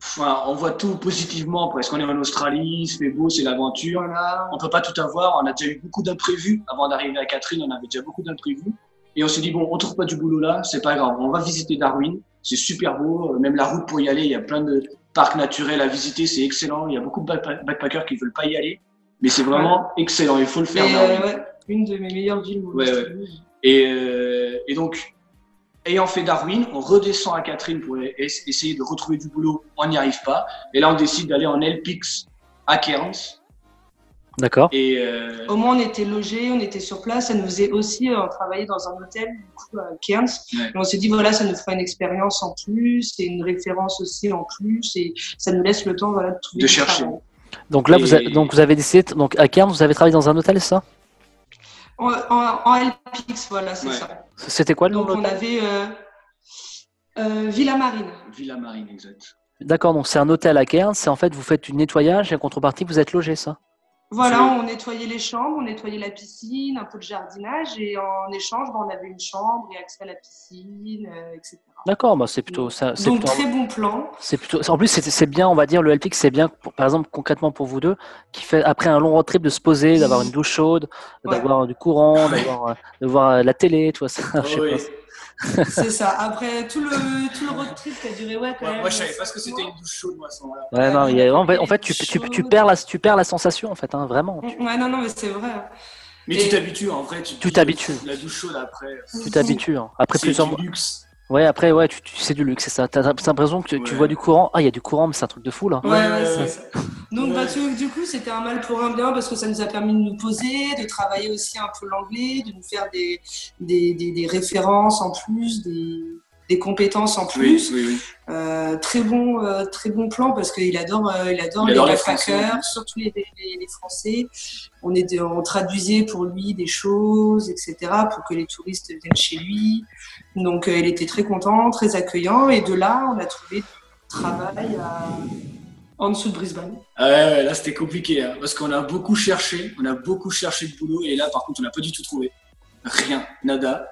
Enfin, on voit tout positivement parce qu'on est en Australie, il fait beau, c'est l'aventure. Voilà. On peut pas tout avoir. On a déjà eu beaucoup d'imprévus. Avant d'arriver à Catherine, on avait déjà beaucoup d'imprévus. Et on s'est dit, bon, on trouve pas du boulot là, c'est pas grave. On va visiter Darwin. C'est super beau. Euh, Même la route pour y aller, il y a plein de parcs naturels à visiter. C'est excellent. Il y a beaucoup de backpa- backpackers qui veulent pas y aller. Mais c'est vraiment excellent. Il faut le faire. Euh, ouais, une de mes meilleures villes. Ouais. Et, euh, et donc, ayant fait Darwin, on redescend à Catherine pour es- essayer de retrouver du boulot. On n'y arrive pas. Et là, on décide d'aller en LPX à Cairns. D'accord. Et euh, Au moins, on était logés, on était sur place. Ça nous faisait aussi, euh, on travaillait dans un hôtel, du coup, à Cairns. Ouais. Et on s'est dit, voilà, ça nous fera une expérience en plus et une référence aussi en plus. Et ça nous laisse le temps, voilà, de trouver De chercher. travail. Donc là, vous, a- donc vous avez décidé, donc à Cairns, vous avez travaillé dans un hôtel, c'est ça? En, en, en LPX, voilà, c'est Ouais. ça. C'était quoi le nom Donc, on avait euh, euh, Villa Marine. Villa Marine, exact. D'accord, donc c'est un hôtel à Cairns, c'est en fait vous faites du nettoyage et en contrepartie vous êtes logé, ça? Voilà, on nettoyait les chambres, on nettoyait la piscine, un peu de jardinage. Et en échange, ben, on avait une chambre et accès à la piscine, euh, etc. D'accord, bah c'est plutôt ça. C'est Donc, plutôt, très bon plan. c'est plutôt. En plus, c'est c'est bien, on va dire, le LPX, c'est bien, pour- par exemple, concrètement pour vous deux, qui fait après un long road trip de se poser, d'avoir une douche chaude, Ouais. d'avoir du courant, d'avoir, euh, de voir euh, la télé, tu vois ça. je sais Oh, oui. C'est ça. Après, tout le, tout le road trip qui a duré, ouais, quand même. moi, je savais pas ce que c'était une douche chaude, moi, à ce moment-là. Ouais, non, Ouais, il y a- en fait, en tu, tu, tu perds la, tu perds la sensation, en fait, hein, vraiment. Ouais, non, non, mais c'est vrai. Mais Et- tu t'habitues, en vrai. Tu t'habitues. La douche chaude après. Tu t'habitues. hein. Après plusieurs mois. luxe. Ouais, après, ouais, tu, tu- c'est du luxe, c'est ça. T'as t'as l'impression que tu, tu vois du courant. Ah, il y a du courant, mais c'est un truc de fou, là. Ouais, Ouais, c'est ça. Donc, bah, tu- du coup, c'était un mal pour un bien parce que ça nous a permis de nous poser, de travailler aussi un peu l'anglais, de nous faire des, des, des, des références en plus, des, des compétences en plus. oui, oui. Euh, très bon, euh, très bon plan parce qu'il adore, euh, il adore Il les adore les surtout les, les, les Français. On, est, on traduisait pour lui des choses, etc., pour que les touristes viennent chez lui. Donc, euh, il était très content, très accueillant. Et de là, on a trouvé du travail à- en dessous de Brisbane. Ah ouais, ouais, là c'était compliqué hein, parce qu'on a beaucoup cherché, on a beaucoup cherché de boulot et là par contre on n'a pas du tout trouvé. Rien, nada.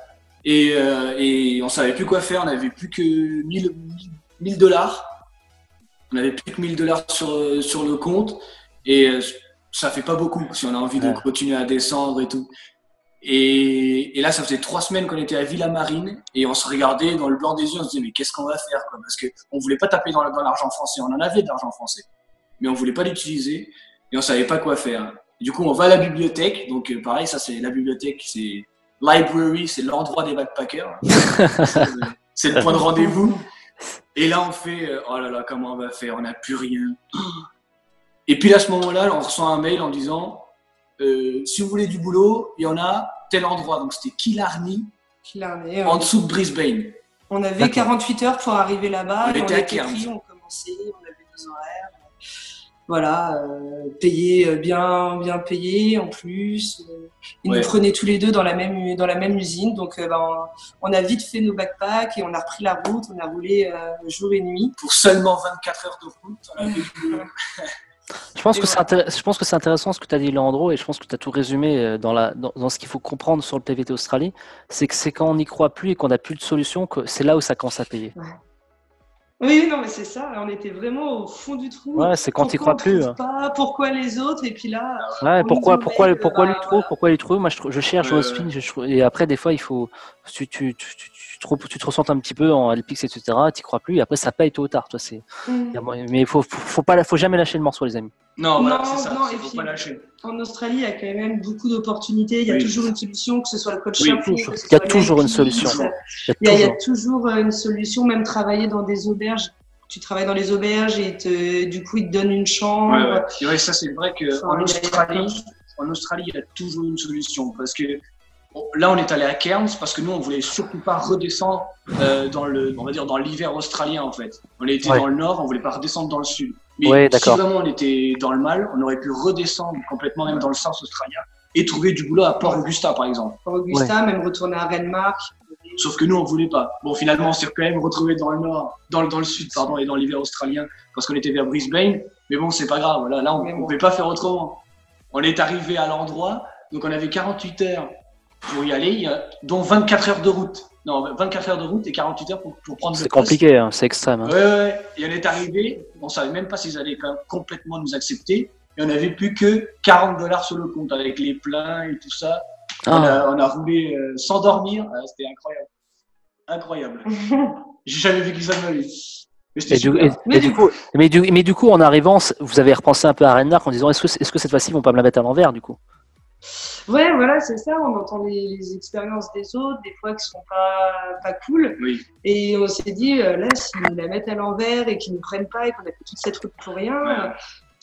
Et, euh, et on savait plus quoi faire, on avait plus que 1000 1000 dollars. On avait plus que 1000 dollars sur, euh, sur le compte et euh, ça fait pas beaucoup si on a envie de continuer à descendre et tout. Et, et là, ça faisait trois semaines qu'on était à Villa Marine et on se regardait dans le blanc des yeux, on se disait mais qu'est-ce qu'on va faire quoi? Parce que on voulait pas taper dans, dans l'argent français, on en avait de l'argent français, mais on voulait pas l'utiliser et on savait pas quoi faire. Du coup, on va à la bibliothèque, donc euh, pareil, ça c'est la bibliothèque, c'est library, c'est l'endroit des backpackers, c'est le point de rendez-vous. Et là, on fait euh, oh là là, comment on va faire? On n'a plus rien. Et puis à ce moment-là, on reçoit un mail en disant euh, si vous voulez du boulot, il y en a tel endroit. Donc c'était Killarney, Killarney, en euh, dessous de Brisbane. on avait D'accord. 48 heures pour arriver là-bas. On était à Cairns. on commençait, on avait deux horaires. Voilà, euh, payé, euh, bien, bien payé en plus. Euh, Ils Ouais. nous prenaient tous les deux dans la même, dans la même usine. Donc, euh, ben, on a vite fait nos backpacks et on a repris la route. On a roulé euh, jour et nuit. Pour seulement 24 heures de route. Je pense, que c'est voilà. intéress- je pense que c'est intéressant ce que tu as dit, Leandro, et je pense que tu as tout résumé euh, dans, la, dans, dans ce qu'il faut comprendre sur le PVT Australie. C'est que c'est quand on n'y croit plus et qu'on n'a plus de solution que c'est là où ça commence à payer. Oui, non, mais c'est ça. On était vraiment au fond du trou. Ouais, c'est quand tu crois plus. Pas, pourquoi les autres Et puis là, Ouais, pourquoi, pourquoi, pourquoi bah, lui trouve, voilà. pourquoi lui trouve Moi, je, cherche spin, je trouve- et après, des fois, il faut, tu, tu, tu, tu, tu te, re- tu te ressentes un petit peu en LPX, etc. Tu crois plus, et après, ça paye tôt ou tard. Toi, c'est, moyen- mais il faut, faut, faut pas, faut jamais lâcher le morceau, les amis. Non, voilà, Non, c'est ça. non, faut puis- pas lâcher. En Australie, il y a quand même beaucoup d'opportunités. Il y a Oui. toujours une solution, que ce soit le coach Oui, que ce Il y a toujours une solution. Il y a, Il y toujours. euh, une solution, même travailler dans des auberges. Tu travailles dans les auberges et te, du coup, ils te donnent une chambre. Ouais, ouais. Et ouais, ça c'est vrai qu'en Australie, en Australie, il y a toujours une solution. Parce que bon, là, on est allé à Cairns parce que nous, on voulait surtout pas redescendre euh, dans le, on va dire, dans l'hiver australien en fait. On était Ouais. dans le nord, on voulait pas redescendre dans le sud. Mais Ouais, si vraiment on était dans le mal, on aurait pu redescendre complètement même dans le South australien et trouver du boulot à Port Augusta par exemple. Pour Augusta, même retourner à Renmark. Sauf que nous, on voulait pas. Bon, finalement, on s'est quand même retrouvé dans le nord, dans le, dans le sud, pardon, et dans l'hiver australien, parce qu'on était vers Brisbane. Mais bon, c'est pas grave. Voilà, là, on ne pouvait pas faire autrement. On est arrivé à l'endroit, donc on avait 48 heures pour y aller, dont 24 heures de route. Non, 24 heures de route et 48 heures pour, pour prendre le C'est compliqué, hein, c'est extrême. hein. Ouais, ouais, ouais. Et on est arrivé, on savait même pas s'ils allaient complètement nous accepter. Et on avait plus que 40 dollars sur le compte avec les pleins et tout ça. On, Ah, a, on a roulé euh, sans dormir. Ah, C'était incroyable. Incroyable. J'ai jamais vécu ça de ma vie. Mais du, super. et- Mais et du coup, mais, du, mais du coup, en arrivant, vous avez repensé un peu à Renard en disant est-ce que, est-ce que cette fois-ci, ils vont pas me la mettre à l'envers, du coup? Ouais, voilà, c'est ça. On entend les, les expériences des autres, des fois qui sont pas, pas cool. Oui. Et on s'est dit, euh, là, s'ils nous la mettent à l'envers et qu'ils nous prennent pas et qu'on a fait toute cette route pour rien, Ouais.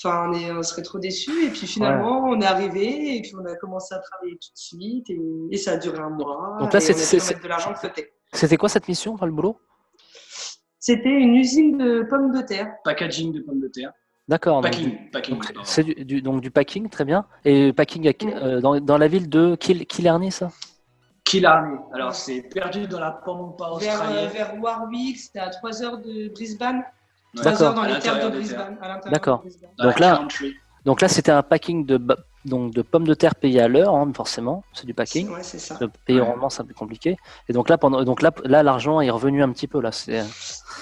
enfin, on, est, on serait trop déçus. Et puis finalement, on est arrivé et puis on a commencé à travailler tout de suite et, et ça a duré un mois. Donc là, c'est- de l'argent de côté. C'était quoi cette mission, enfin, le boulot? C'était une usine de pommes de terre. Packaging de pommes de terre. D'accord. donc- Packing. C'est du, du- donc du packing, très bien. Et packing à- Mm. euh, dans, dans la ville de Kill, Killarney, ça? Killarney. Alors, c'est perdu dans la pampa Vers, euh, australienne. vers Warwick, c'était à 3 heures de Brisbane. 3 D'accord. heures dans À les terres de Brisbane. à l'intérieur D'accord. de Brisbane. Dans Donc la là-. Donc là, c'était un packing de, donc de pommes de terre payées à l'heure, hein, forcément. C'est du packing. Ouais, c'est ça. Payer au Ouais. rendement, c'est un peu compliqué. Et donc là, pendant, donc là, là, l'argent est revenu un petit peu là. C'est,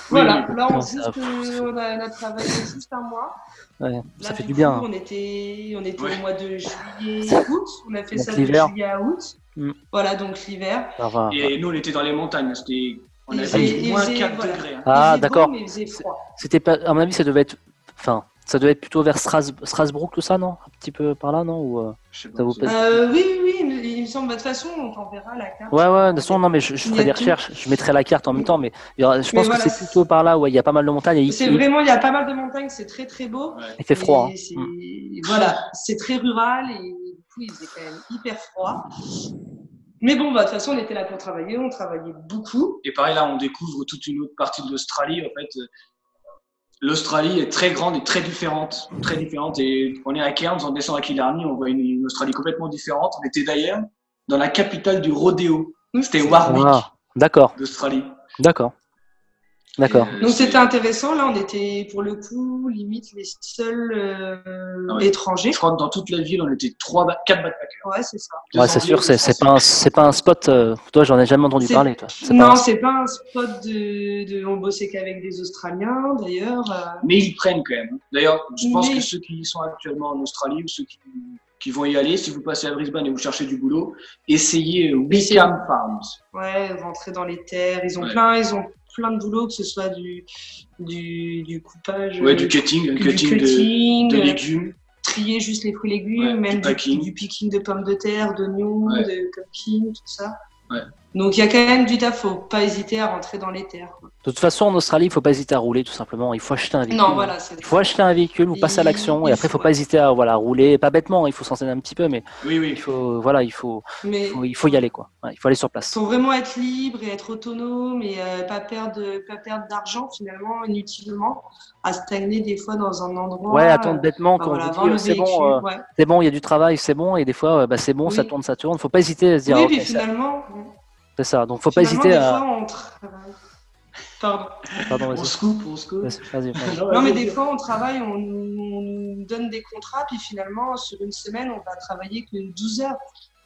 Voilà, oui. là, on, Non, juste, ça- euh, on, a, on a travaillé juste un mois. ouais, Là, ça fait du coup, bien. On était, on était Ouais. au mois de juillet, août. On a fait Donc ça de juillet à août. Mm. Voilà, donc l'hiver. Et nous, on était dans les montagnes. C'était, on avait moins faisait- 4 voilà. degrés. hein. Ah, beau, d'accord. mais il faisait froid. C'était pas, à mon avis, ça devait être, enfin, ça devait être plutôt vers Stras- Strasbourg, tout ça, non? Un petit peu par là, non? Ou, euh. Ça vous Euh, oui, oui, oui, il me- semble. De toute façon, on t'enverra la carte. Ouais, ouais, de toute façon, non, mais je, je ferai a des recherches. Je mettrai la carte en même temps, mais il y aura- je Mais pense voilà, que c'est plutôt par là où il y a pas mal de montagnes. C'est il- vraiment, il y a pas mal de montagnes, c'est très très beau. Ouais. il fait froid. Hein. Mm. Voilà, c'est très rural et du coup, il faisait quand même hyper froid. Mais bon, bah, de toute façon, on était là pour travailler, on travaillait beaucoup. Et pareil, là, on découvre toute une autre partie de l'Australie. En fait, Euh, l'Australie est très grande et très différente. Très différente. Et on est à Cairns, on descend à Killarney, on voit une, une Australie complètement différente. On était d'ailleurs dans la capitale du rodéo. C'était Warwick Ah, d'accord, d'Australie. d'accord, d'accord. Euh, Donc c'est- c'était intéressant. Là, on était pour le coup limite les seuls euh, Ah ouais. étrangers. Je crois que dans toute la ville, on était trois, ba- quatre backpackers. Ouais, c'est ça. Ouais, c'est sûr, c'est pas, un- c'est pas un spot. euh, toi, j'en ai jamais entendu parler, toi. Non, un- c'est pas un spot de, de on bossait qu'avec des Australiens d'ailleurs. euh, Mais ils prennent quand même. D'ailleurs, je pense Mais- que ceux qui sont actuellement en Australie ou ceux qui, qui vont y aller, si vous passez à Brisbane et vous cherchez du boulot, essayez Wickham Farms. ouais, rentrer dans les terres. Ils ont Ouais. plein, ils ont plein de boulot, que ce soit du du, du coupage, Ouais, euh, du cutting, du cutting, de- cutting, de, euh, légumes. trier juste les fruits et légumes, Ouais, même du du, picking de pommes de terre, d'oignons, Ouais. de pumpkin, tout ça. Donc il y a quand même du taf, faut pas hésiter à rentrer dans les terres. quoi. De toute façon, en Australie, il faut pas hésiter à rouler, tout simplement. Il faut acheter un véhicule. Non, voilà, Il faut acheter un véhicule, vous passez à Il- l'action, et il après, il faut faut, pas hésiter à voilà, rouler, pas bêtement, il faut s'enseigner un petit peu, mais Oui, oui. il faut, voilà, il faut, Mais il faut, il faut y aller, quoi. Ouais, il faut aller sur place. faut vraiment être libre et être autonome et euh, pas perdre pas perdre d'argent finalement inutilement à stagner des fois dans un endroit. Ouais, attendre bêtement bah quand voilà, dit, euh, c'est bon, euh, ouais. c'est bon, il y a du travail, c'est bon, et des fois, euh, bah, c'est bon, ça tourne, ça tourne. Faut pas hésiter à se dire, oui, ah, puis ça- finalement, c'est ça. Donc, faut pas hésiter des à. fois, on travaille. Pardon. Pardon, On se coupe, on se coupe. Non, mais des fois, on travaille, on, nous- on nous donne des contrats, puis finalement, sur une semaine, on va travailler que 12 heures.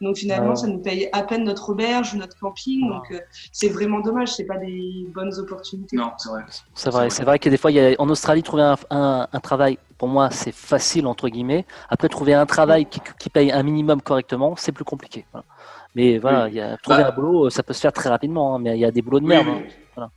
Donc finalement, Ouais. ça nous paye à peine notre auberge ou notre camping. Donc euh, c'est vraiment dommage, c'est pas des bonnes opportunités. Non, c'est vrai. C'est vrai, C'est vrai que des fois, il y a, en Australie, trouver un, un- un travail, pour moi, c'est facile, entre guillemets. Après, trouver un travail qui, qui paye un minimum correctement, c'est plus compliqué. Voilà. Mais voilà, Oui. il y a, trouver Bah. un boulot, ça peut se faire très rapidement, hein, mais il y a des boulots de Oui, merde. hein. Voilà.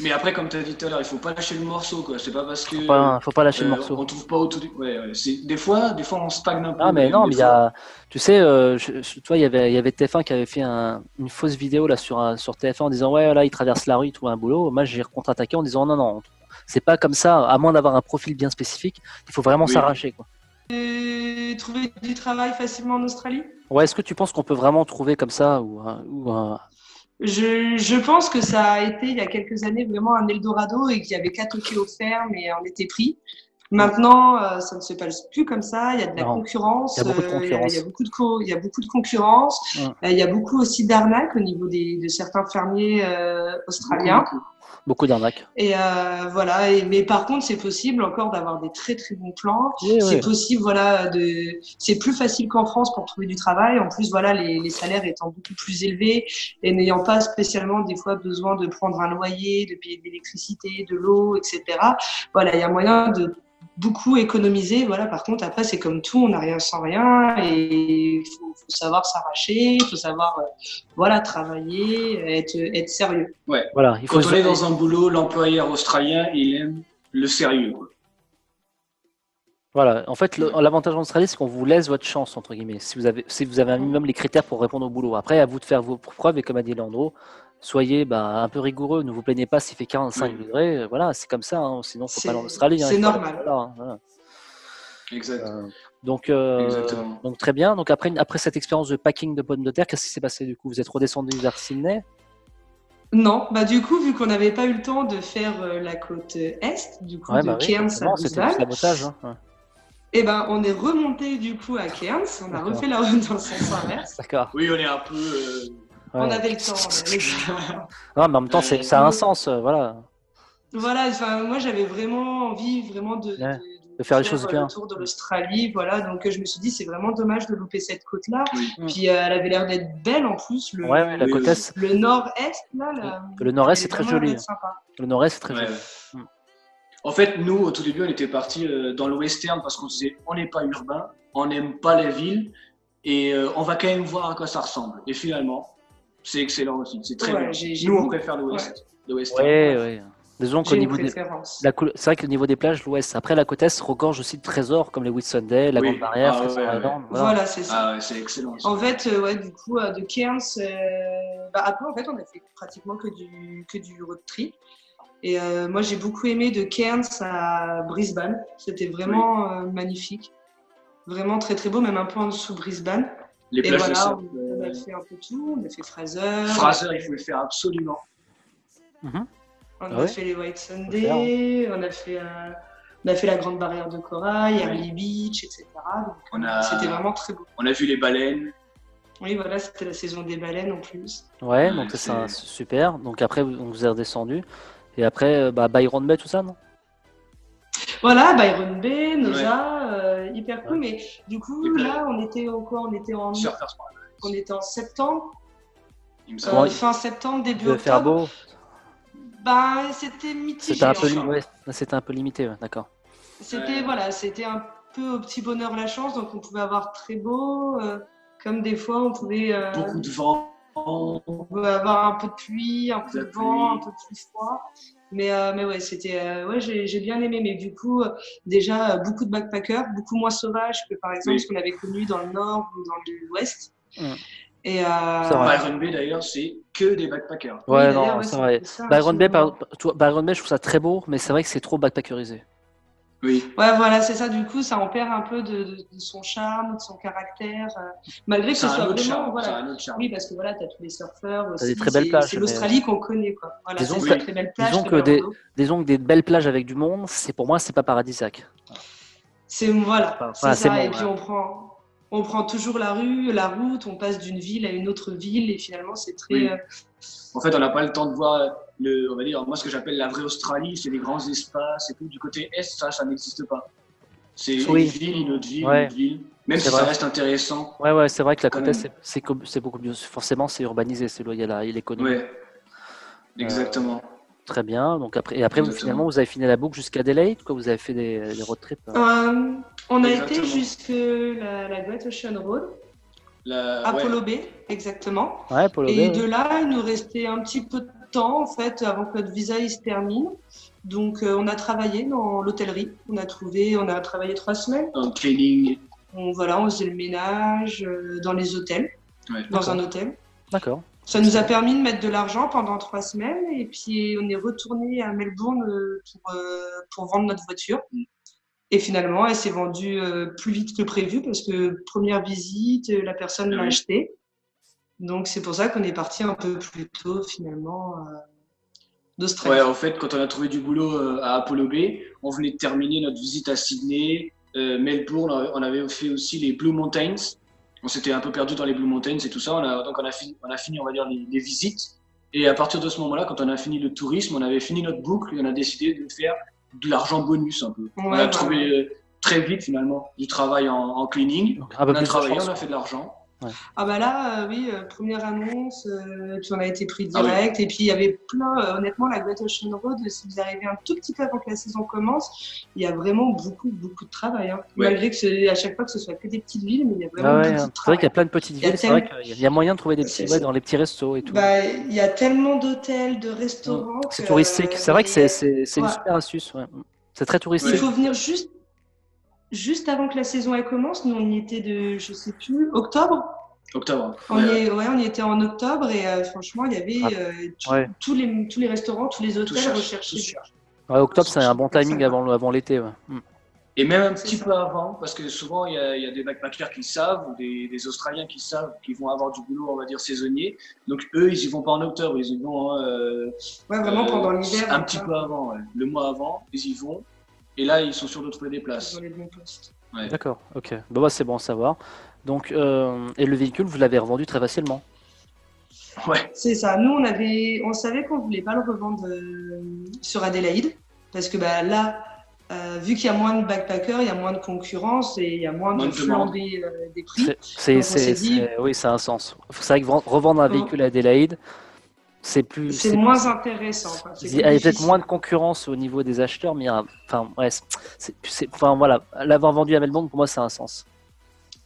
Mais après, comme tu as dit tout à l'heure, il faut pas lâcher le morceau. quoi. C'est pas parce que Faut pas, faut pas lâcher le euh, morceau. on trouve pas au tout. du- Ouais, ouais. C'est- Des fois, des fois, on stagne un peu. Ah mais non, mais il y a, tu sais, euh, je- je- tu vois, il y avait, y avait TF1 qui avait fait un- une fausse vidéo là sur un- sur TF1 en disant ouais là il traverse la rue, il trouve un boulot. Moi j'ai contre-attaqué en disant non non, c'est pas comme ça. À moins d'avoir un profil bien spécifique, il faut vraiment Oui. s'arracher quoi. Trouver du travail facilement en Australie Ouais, est-ce que tu penses qu'on peut vraiment trouver comme ça ou, un- ou un- je, je pense que ça a été il y a quelques années vraiment un Eldorado et qu'il y avait toquer aux fermes et on était pris. Maintenant, euh, ça ne se passe plus comme ça. Il y a de la Non. concurrence. Il y a beaucoup de euh, concurrence. il y a beaucoup de, co- il y a beaucoup de concurrence. Ouais. Euh, il y a beaucoup aussi d'arnaques au niveau des, de certains fermiers euh, australiens. Beaucoup. d'arnaques Et euh, voilà. Et, mais par contre, c'est possible encore d'avoir des très très bons plans. Oui, C'est oui. possible, voilà, de. C'est plus facile qu'en France pour trouver du travail. En plus, voilà, les, les salaires étant beaucoup plus élevés et n'ayant pas spécialement des fois besoin de prendre un loyer, de payer de l'électricité, de l'eau, etc. Voilà, il y a moyen de beaucoup économiser. Voilà, par contre, après, c'est comme tout, on n'a rien sans rien et il faut, faut savoir s'arracher, il faut savoir, euh, voilà, travailler, être, être sérieux. Voilà, il faut Quand se- on est dans un boulot, l'employeur australien, il aime le sérieux. Voilà, en fait, l'avantage en Australie, c'est qu'on vous laisse votre chance, entre guillemets, si vous avez, si vous avez un minimum les critères pour répondre au boulot. Après, à vous de faire vos preuves, et comme a dit Leandro, soyez bah, un peu rigoureux, ne vous plaignez pas s'il fait 45 Oui. degrés, euh, voilà, c'est comme ça, hein, sinon, faut pas aller en Australie. hein, c'est il aller- normal. voilà, voilà. Exact. Euh, donc, euh, donc, très bien. Donc, après, après cette expérience de packing de pommes de terre, qu'est-ce qui s'est passé du coup? Vous êtes redescendu vers Sydney? Non, bah du coup, vu qu'on n'avait pas eu le temps de faire euh, la côte est, du coup, Ouais, de bah oui, Cairns à forcément, c'était du sabotage. hein, ouais. et ben on est remonté du coup à Cairns, on a refait la route dans le sens inverse. D'accord. Oui, on est un peu. On Ouais. avait le temps. on avait le temps. Non, mais en même temps, Euh, ça a un sens, euh, voilà. Voilà, enfin, moi j'avais vraiment envie vraiment de, Ouais, de faire les choses bien. tour de l'Australie, voilà. Donc je me suis dit c'est vraiment dommage de louper cette côte là. Oui. Mm. Puis euh, elle avait l'air d'être belle en plus. Le, Ouais, la côte est, le nord-est là. la- Le nord-est, c'est est très joli. le nord-est, c'est très Ouais, joli. Mm. En fait, nous, au tout début, on était partis euh, dans le western parce qu'on disait on n'est pas urbain, on n'aime pas les villes et euh, on va quand même voir à quoi ça ressemble. Et finalement, c'est excellent aussi, c'est très Ouais, bien. j'ai- j'ai Nous, on préfère le west, le western. Ouais, ouais. Disons qu'au niveau des, la c'est vrai que le niveau des plages, l'ouest. Après, la côte est regorge aussi de trésors comme les Whitsunday, la Oui. Grande Barrière, Ah, ouais. Voilà. Voilà, c'est ça. Ah ouais, c'est excellent. ça. En fait, euh, ouais, du coup, euh, de Cairns, euh, bah, après, en fait, on a fait pratiquement que du, que du road trip. Et euh, moi, j'ai beaucoup aimé de Cairns à Brisbane. C'était vraiment euh, magnifique. Vraiment très, très beau, même un peu en dessous de Brisbane. les Et plages de voilà, on, on a fait un peu tout. On a fait Fraser. Fraser, il faut le faire absolument. On Ah a ouais fait les White faire, Sunday. On a fait, euh, on a fait la Grande Barrière de Corail. Early Beach, etc. Donc, On a- C'était vraiment très beau. On a vu les baleines. Oui, voilà, c'était la saison des baleines en plus. Ouais, Ouais, donc c'est super. Donc après, vous, donc vous êtes redescendu. Et après, euh, bah, Byron Bay, tout ça, non? Voilà, Byron Bay, Noza, euh, hyper cool. Mais du coup, là, on était en quoi? On était en, Surfers Paradise, on était en septembre, il me euh, semble. Fin septembre, début devait faire octobre. beau. Bah, c'était mitigé. C'était un, peu, encore. ouais, c'était un peu limité, ouais, d'accord. C'était Ouais. voilà, c'était un peu au petit bonheur la chance, donc on pouvait avoir très beau, euh, comme des fois on pouvait, euh, Beaucoup de vent. on pouvait avoir un peu de pluie, un peu De de vent, un peu plus froid. Mais, euh, mais ouais, c'était, euh, ouais, j'ai j'ai bien aimé. Mais du coup, euh, déjà beaucoup de backpackers, beaucoup moins sauvages que par exemple Oui. ce qu'on avait connu dans le nord ou dans l'ouest. Et euh, vrai. Byron Bay, d'ailleurs, c'est que des backpackers. oui, Ouais, d'ailleurs, non, ouais, c'est c'est vrai. pour ça, Byron Bay, par- Byron Bay, je trouve ça très beau, mais c'est vrai que c'est trop backpackerisé. Oui. Ouais, voilà, c'est ça. Du coup, ça en perd un peu de, de- de son charme, de son caractère, euh, malgré que ce soit vraiment, charme. voilà, C'est un autre charme. Oui, parce que voilà, tu as tous les surfeurs aussi. des très belles c'est- plages, C'est mais- l'Australie qu'on connaît, quoi. Voilà, Disons c'est que- des très belles plages. disons que des-. Disons que des belles plages avec du monde, c'est pour moi, c'est pas paradisiaque. C'est voilà, Enfin, c'est voilà, ça. bon, et puis ouais. on prend, on prend toujours la rue, la route, on passe d'une ville à une autre ville, et finalement, c'est très. Oui. euh, En fait, on n'a pas le temps de voir, le, on va dire, moi, ce que j'appelle la vraie Australie, c'est les grands espaces et tout. Du côté Est, ça, ça n'existe pas. C'est Oui. une ville, une autre ville, Ouais. une autre ville. Même si vrai. ça reste intéressant. Ouais, ouais, c'est vrai que la côte est, c'est- c'est co- c'est beaucoup mieux. Forcément, c'est urbanisé, c'est il y a la- l'économie. Ouais. Exactement. Très bien. Donc après, et après, vous, finalement, vous avez fini la boucle jusqu'à Adelaide, quoi. Vous avez fait des, des road trips. hein. euh, on a Exactement. été jusque la, la Great Ocean Road, La- à ouais. Polo Bay, exactement. Ouais, Et de ouais. là, il nous restait un petit peu de temps, en fait, avant que notre visa il se termine. Donc, euh, on a travaillé dans l'hôtellerie. On a trouvé, on a travaillé trois semaines. En cleaning. On, voilà, on faisait le ménage euh, dans les hôtels, Ouais. dans un hôtel. D'accord. Ça nous a permis de mettre de l'argent pendant trois semaines et puis on est retourné à Melbourne euh, pour, euh, pour vendre notre voiture. Et finalement, elle s'est vendue euh, plus vite que prévu parce que première visite, euh, la personne l'a Oui. achetée. Donc c'est pour ça qu'on est parti un peu plus tôt finalement euh, d'Australie. Ouais, en fait, quand on a trouvé du boulot à Apollo Bay, on venait de terminer notre visite à Sydney, euh, Melbourne. On avait fait aussi les Blue Mountains. On s'était un peu perdu dans les Blue Mountains et tout ça. On a, donc on a fini, on a fini, on va dire, les, les visites. Et à partir de ce moment-là, quand on a fini le tourisme, on avait fini notre boucle et on a décidé de faire de l'argent bonus un peu. on a trouvé euh, très vite finalement du travail en, en cleaning. Donc, On a travaillé, chance. on a fait de l'argent. Ah bah là, euh, oui, euh, première annonce, euh, puis on a été pris Ah oui. direct. Et puis il y avait plein, euh, honnêtement, la Great Ocean Road, si vous arrivez un tout petit peu avant que la saison commence, il y a vraiment beaucoup, beaucoup de travail. hein. Ouais. Malgré que à chaque fois que ce soit que des petites villes, mais il y a vraiment Ah ouais, beaucoup hein. de c'est vrai qu'il y travail. a plein de petites Il villes. C'est vrai qu'il y a moyen de trouver des petits dans les petits restos et tout. Bah, il y a tellement d'hôtels, de restaurants. c'est que, touristique. C'est vrai que c'est une super astuce. C'est très Il touristique. faut venir juste. Juste avant que la saison elle commence. Nous, on y était de, je sais plus, octobre. Octobre. On, y, est- ouais, on y était en octobre et euh, franchement, il y avait euh, tout- ouais. tous, les, tous les restaurants, tous les hôtels recherchaient. tout cherche. Ouais, octobre, c'est un bon timing avant, avant l'été. ouais. Mm. Et même un petit ça. peu avant, parce que souvent il y a, il y a des backpackers qui savent, ou des, des Australiens qui savent qu'ils vont avoir du boulot, on va dire saisonnier. Donc eux, ils y vont pas en octobre, ils y vont euh, Ouais, vraiment euh, pendant l'hiver. un petit ça, peu avant, ouais. le mois avant, ils y vont. Et là, ils sont sûrs de trouver des places. Ouais. D'accord, ok. Bah, bah, c'est bon à savoir. Donc, euh, et le véhicule, vous l'avez revendu très facilement. Ouais. C'est ça. Nous, on avait, on savait qu'on voulait pas le revendre euh, sur Adélaïde parce que bah, là, euh, vu qu'il y a moins de backpackers, il y a moins de concurrence et il y a moins, Moins de de flambée euh, des prix. C'est, c'est, dit- oui, ça a un sens. C'est vrai que vend- revendre un véhicule à Adélaïde, c'est plus. C'est moins intéressant. quoi. Il y a peut-être moins de concurrence au niveau des acheteurs, mais a enfin, ouais, c'est, c'est- c'est- enfin voilà, l'avoir vendu à Melbourne, pour moi, ça a un sens.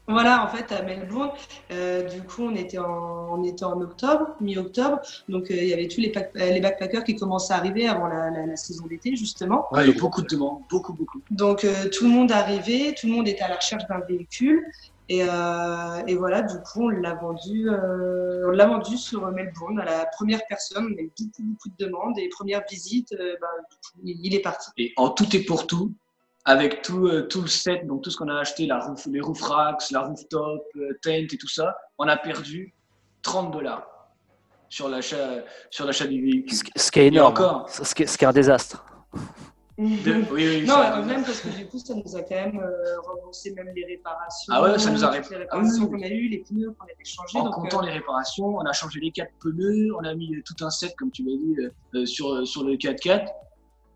Voilà, en fait, à Melbourne, euh, du coup, on était en, on était en octobre, mi-octobre, donc euh, il y avait tous les, pack- euh, les backpackers qui commençaient à arriver avant la, la- la saison d'été, justement. Ouais, il y a beaucoup de demandes, beaucoup, beaucoup. Donc euh, tout le monde arrivait, tout le monde était à la recherche d'un véhicule. Et, euh, et voilà, du coup, on l'a vendu, euh, on l'a vendu sur Melbourne à la première personne. On a eu beaucoup, beaucoup de demandes et première visite, euh, bah, du coup, il est parti. Et en tout et pour tout, avec tout, euh, tout le set, donc tout ce qu'on a acheté, la roof, les roof racks, la rooftop, euh, tent et tout ça, on a perdu 30 dollars sur l'achat sur l'achat du véhicule. Ce, qui- est énorme, encore. ce, qui est, ce qui est un désastre. De- oui, oui, Non, ça- même parce que du coup, ça nous a quand même euh, remboursé même les réparations. Ah ouais, ça nous a toutes les ré- réparations Ah oui. qu'on a eues, les pneus qu'on avait changés. En donc, comptant euh, les réparations, on a changé les quatre pneus, on a mis euh, tout un set, comme tu l'as dit, euh, euh, sur, sur le 4x4,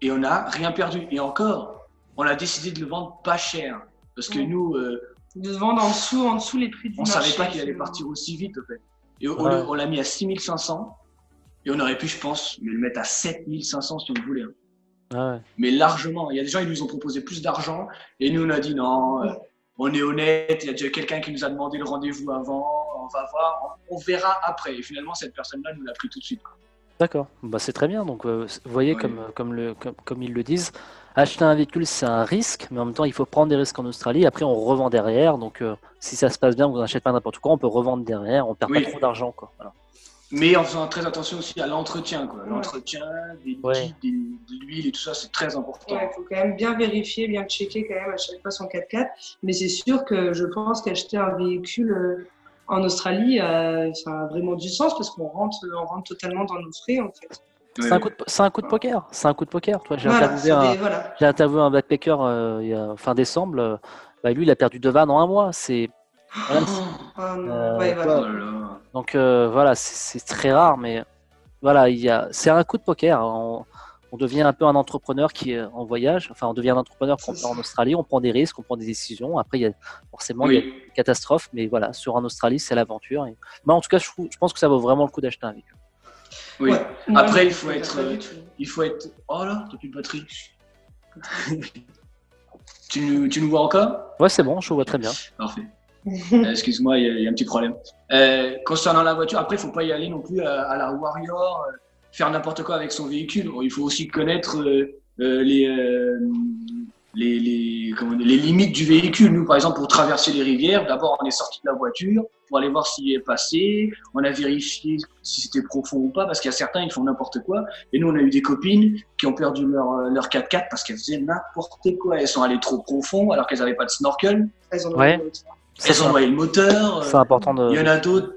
et on n'a rien perdu. Et encore, on a décidé de le vendre pas cher. Parce que nous, euh, de se vendre en dessous, en dessous les prix du on marché. savait pas qu'il allait partir aussi vite, en fait. Et Ouais. on l'a mis à 6500, et on aurait pu, je pense, le mettre à 7500 si on voulait. hein. Ah ouais. Mais largement. Il y a des gens, ils nous ont proposé plus d'argent, et nous, on a dit non, euh, on est honnête, il y a déjà quelqu'un qui nous a demandé le rendez-vous avant, on va voir, on, on verra après. Et finalement, cette personne-là nous l'a pris tout de suite. D'accord, bah, c'est très bien. Donc, euh, vous voyez, Ouais. comme, comme, le, comme, comme ils le disent, acheter un véhicule, c'est un risque, mais en même temps, il faut prendre des risques en Australie. Après, on revend derrière. Donc, euh, si ça se passe bien, vous n'achetez pas n'importe quoi, on peut revendre derrière. On perd Oui. pas trop d'argent. Quoi. Voilà. Mais en faisant très attention aussi à l'entretien. quoi. L'entretien, des Ouais. de l'huile et tout ça, c'est très important. Il faut quand même bien vérifier, bien checker quand même à chaque fois son 4x4. Mais c'est sûr que je pense qu'acheter un véhicule euh, en Australie, euh, ça a vraiment du sens parce qu'on rentre, on rentre totalement dans nos frais en fait. C'est un, coup de, c'est un coup de poker. C'est un coup de poker. Toi, j'ai Voilà, interviewé un, des- voilà. j'ai interviewé un backpacker euh, il y a fin décembre. euh, bah, lui, il a perdu deux vannes en un mois. C'est voilà, c'est- Ah, non, Euh, ouais, Oh voilà. Donc euh, voilà, c'est très rare, mais voilà, il y a, c'est un coup de poker. On, on devient un peu un entrepreneur qui est en voyage. Enfin, on devient un entrepreneur quand on C'est est en. Australie. On prend des risques, on prend des décisions. Après, il y a forcément il y a Oui. des catastrophes, mais voilà, sur en Australie, c'est l'aventure. Et... Mais en tout cas, je, pense que ça vaut vraiment le coup d'acheter un véhicule. Oui. Ouais. Après, il faut être, euh. Il faut être. Oh là, t'as plus de batterie. tu, nous, tu nous vois encore? Ouais, c'est bon, je vois très bien. Parfait. Euh, Excuse-moi, il y, a- il y a un petit problème. Euh, concernant la voiture, après, il faut pas y aller non plus à, à la Warrior, euh, faire n'importe quoi avec son véhicule. Il faut aussi connaître euh, euh, les, euh, les, les, comment dire, les limites du véhicule. Nous, par exemple, pour traverser les rivières, d'abord, on est sorti de la voiture pour aller voir s'il est passé. On a vérifié si c'était profond ou pas, parce qu'il y a certains, ils font n'importe quoi. Et nous, on a eu des copines qui ont perdu leur, leur 4x4 parce qu'elles faisaient n'importe quoi. Elles sont allées trop profond alors qu'elles n'avaient pas de snorkel. Elles ont Ouais. le c'est ont noyé le moteur. euh, c'est important de. il y en a d'autres.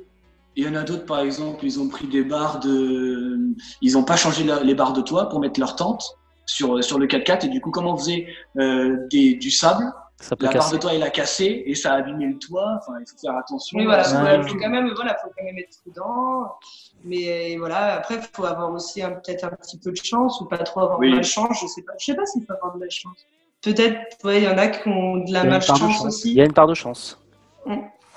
Il y en a d'autres, par exemple, ils ont pris des barres de. Ils n'ont pas changé la- les barres de toit pour mettre leur tente sur, sur le 4x4. Et du coup, comme on faisait euh, des, du sable, Ça peut la barre de toit, elle a cassé et ça a abîmé le toit. Enfin, il faut faire attention. Oui, voilà, Ouais. faut, quand même, voilà, faut quand même être prudent. Mais voilà, après, il faut avoir aussi peut-être un petit peu de chance ou pas trop avoir Oui. de malchance. Je sais pas, je sais pas s'il faut avoir de la chance. Peut-être, ouais, il y en a qui ont de la Il malchance chance. aussi. Il y a une part de chance.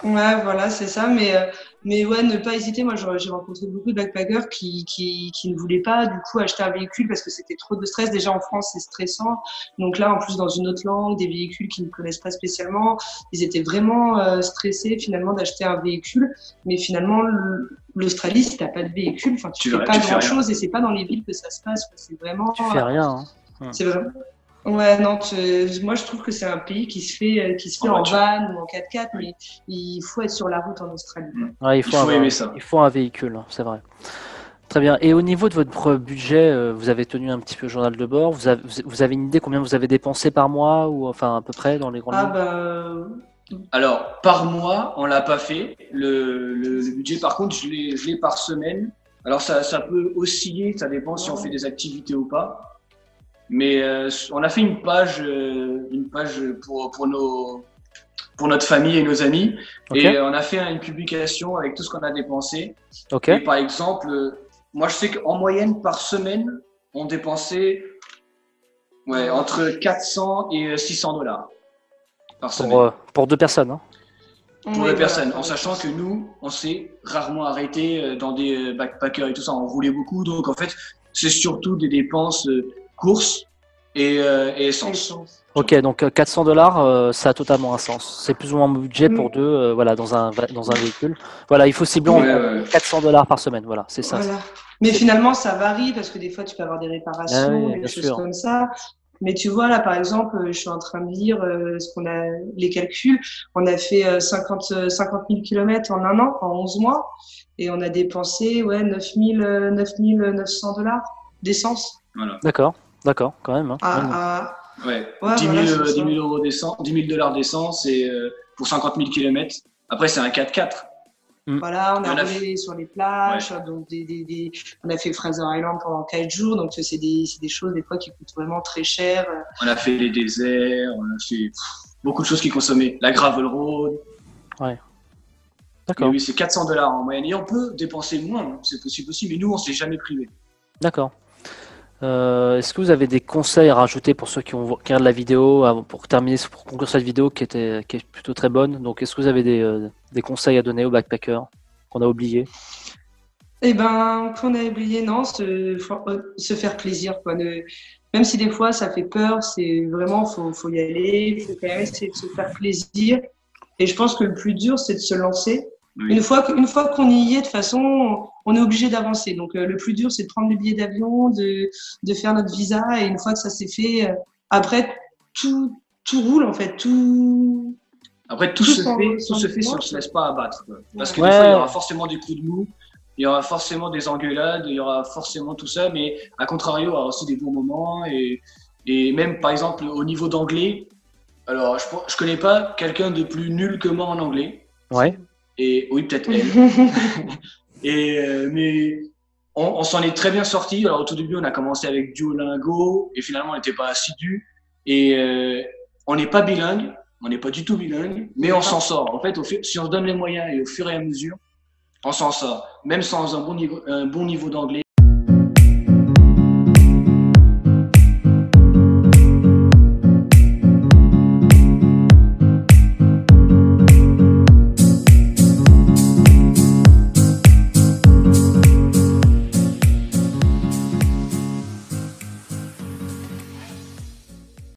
Ouais, voilà, c'est ça. Mais, euh, mais ouais, ne pas hésiter. Moi, j'ai rencontré beaucoup de backpackers qui, qui, qui ne voulaient pas, du coup, acheter un véhicule parce que c'était trop de stress. Déjà, en France, c'est stressant. Donc là, en plus, dans une autre langue, des véhicules qu'ils ne connaissent pas spécialement, ils étaient vraiment euh, stressés, finalement, d'acheter un véhicule. Mais finalement, le- l'Australie, si t'as pas de véhicule, enfin, tu, Tu fais pas tu grand chose et c'est pas dans les villes que ça se passe. C'est vraiment, Tu fais rien. hein. c'est vraiment, Ouais, non, tu- moi je trouve que c'est un pays qui se fait, euh, qui se fait En en, van ou en 4x4, mais il faut être sur la route en Australie. Ouais, il Il faut, avoir- aimer ça. il faut un véhicule, c'est vrai. Très bien. Et au niveau de votre budget, euh, vous avez tenu un petit peu le journal de bord. Vous avez, vous avez une idée combien vous avez dépensé par mois ou enfin à peu près dans les grandes Ah lignes? bah, Alors, par mois, on l'a pas fait. Le, le- le budget, par contre, je l'ai je l'ai par semaine. Alors, ça, ça peut osciller, ça dépend si on fait des activités ou pas. Mais euh, on a fait une page, euh, une page pour, pour, nos, pour notre famille et nos amis. Et on a fait une publication avec tout ce qu'on a dépensé. Et par exemple, euh, moi, je sais qu'en moyenne, par semaine, on dépensait ouais, entre 400 et euh, 600 dollars par semaine Pour, euh, pour deux personnes. hein. pour les voilà. personnes, en sachant que nous, on s'est rarement arrêté euh, dans des euh, backpackers et tout ça, on roulait beaucoup, donc en fait, c'est surtout des dépenses euh, courses et, euh, et essence. Ok, donc euh, 400 dollars, euh, ça a totalement un sens. C'est plus ou moins mon budget pour Mm. deux, euh, voilà, dans un dans un véhicule. Voilà, il faut cibler Ouais, ouais. 400 dollars par semaine. Voilà, c'est ça. Voilà. Mais finalement, ça varie parce que des fois, tu peux avoir des réparations, Ah oui, des choses sûr. comme ça. Mais tu vois, là, par exemple, je suis en train de lire euh, ce qu'on a, les calculs. On a fait euh, 50, euh, 50 000 kilomètres en un an, en 11 mois. Et on a dépensé, ouais, 9 000, euh, 9 900 dollars d'essence. Voilà. D'accord, d'accord, quand même. hein. À, Ouais. à- Ouais. Ouais, 10, 000, voilà, c'est euh, 10 ça. 000 euros d'essence, 10 000 dollars d'essence et euh, pour 50 000 kilomètres. Après, c'est un 4x4. Voilà, on a On a roulé sur les plages, donc des, des, des, on a fait Fraser Island pendant 4 jours, donc c'est des, choses des fois qui coûtent vraiment très cher. On a fait les déserts, on a fait pff, beaucoup de choses qui consommaient. La gravel road. Mais D'accord, oui, c'est 400 dollars en moyenne. Et on peut dépenser moins, hein, c'est possible aussi, mais nous, on s'est jamais privé. d'accord. Euh, Est-ce que vous avez des conseils à rajouter pour ceux qui, ont, qui regardent la vidéo, pour terminer, pour conclure cette vidéo qui était est plutôt très bonne? Donc, est-ce que vous avez des, euh, des conseils à donner aux backpackers qu'on a oubliés? Eh ben, qu'on a oublié, non, se, se faire plaisir, quoi. Même si des fois ça fait peur, c'est vraiment, faut, faut y aller, il faut quand même essayer de se faire plaisir. Et je pense que le plus dur, c'est de se lancer. Oui. Une fois, que- une fois qu'on y est, de toute façon, on est obligé d'avancer. Donc, euh, le plus dur, c'est de prendre le billet d'avion, de, de faire notre visa. Et une fois que ça s'est fait, euh, après, tout, tout roule, en fait. Tout, Après, tout Tout se fait, tout sans se fait si on ne se laisse pas abattre. quoi. Parce que Ouais. des fois, il y aura forcément des coups de mou, il y aura forcément des engueulades, il y aura forcément tout ça, mais à contrario, il y aura aussi des bons moments. Et, et même, par exemple, au niveau d'anglais, alors, je ne connais pas quelqu'un de plus nul que moi en anglais. Ouais. Et oui, peut-être elle. Et, euh, mais on, on s'en est très bien sorti. Alors, au tout début, on a commencé avec Duolingo et finalement, on n'était pas assidu. Et euh, on n'est pas bilingue, on n'est pas du tout bilingue, mais on s'en sort. En fait, au fur- si on se donne les moyens et au fur et à mesure, on s'en sort. Même sans un bon niveau, un bon niveau d'anglais.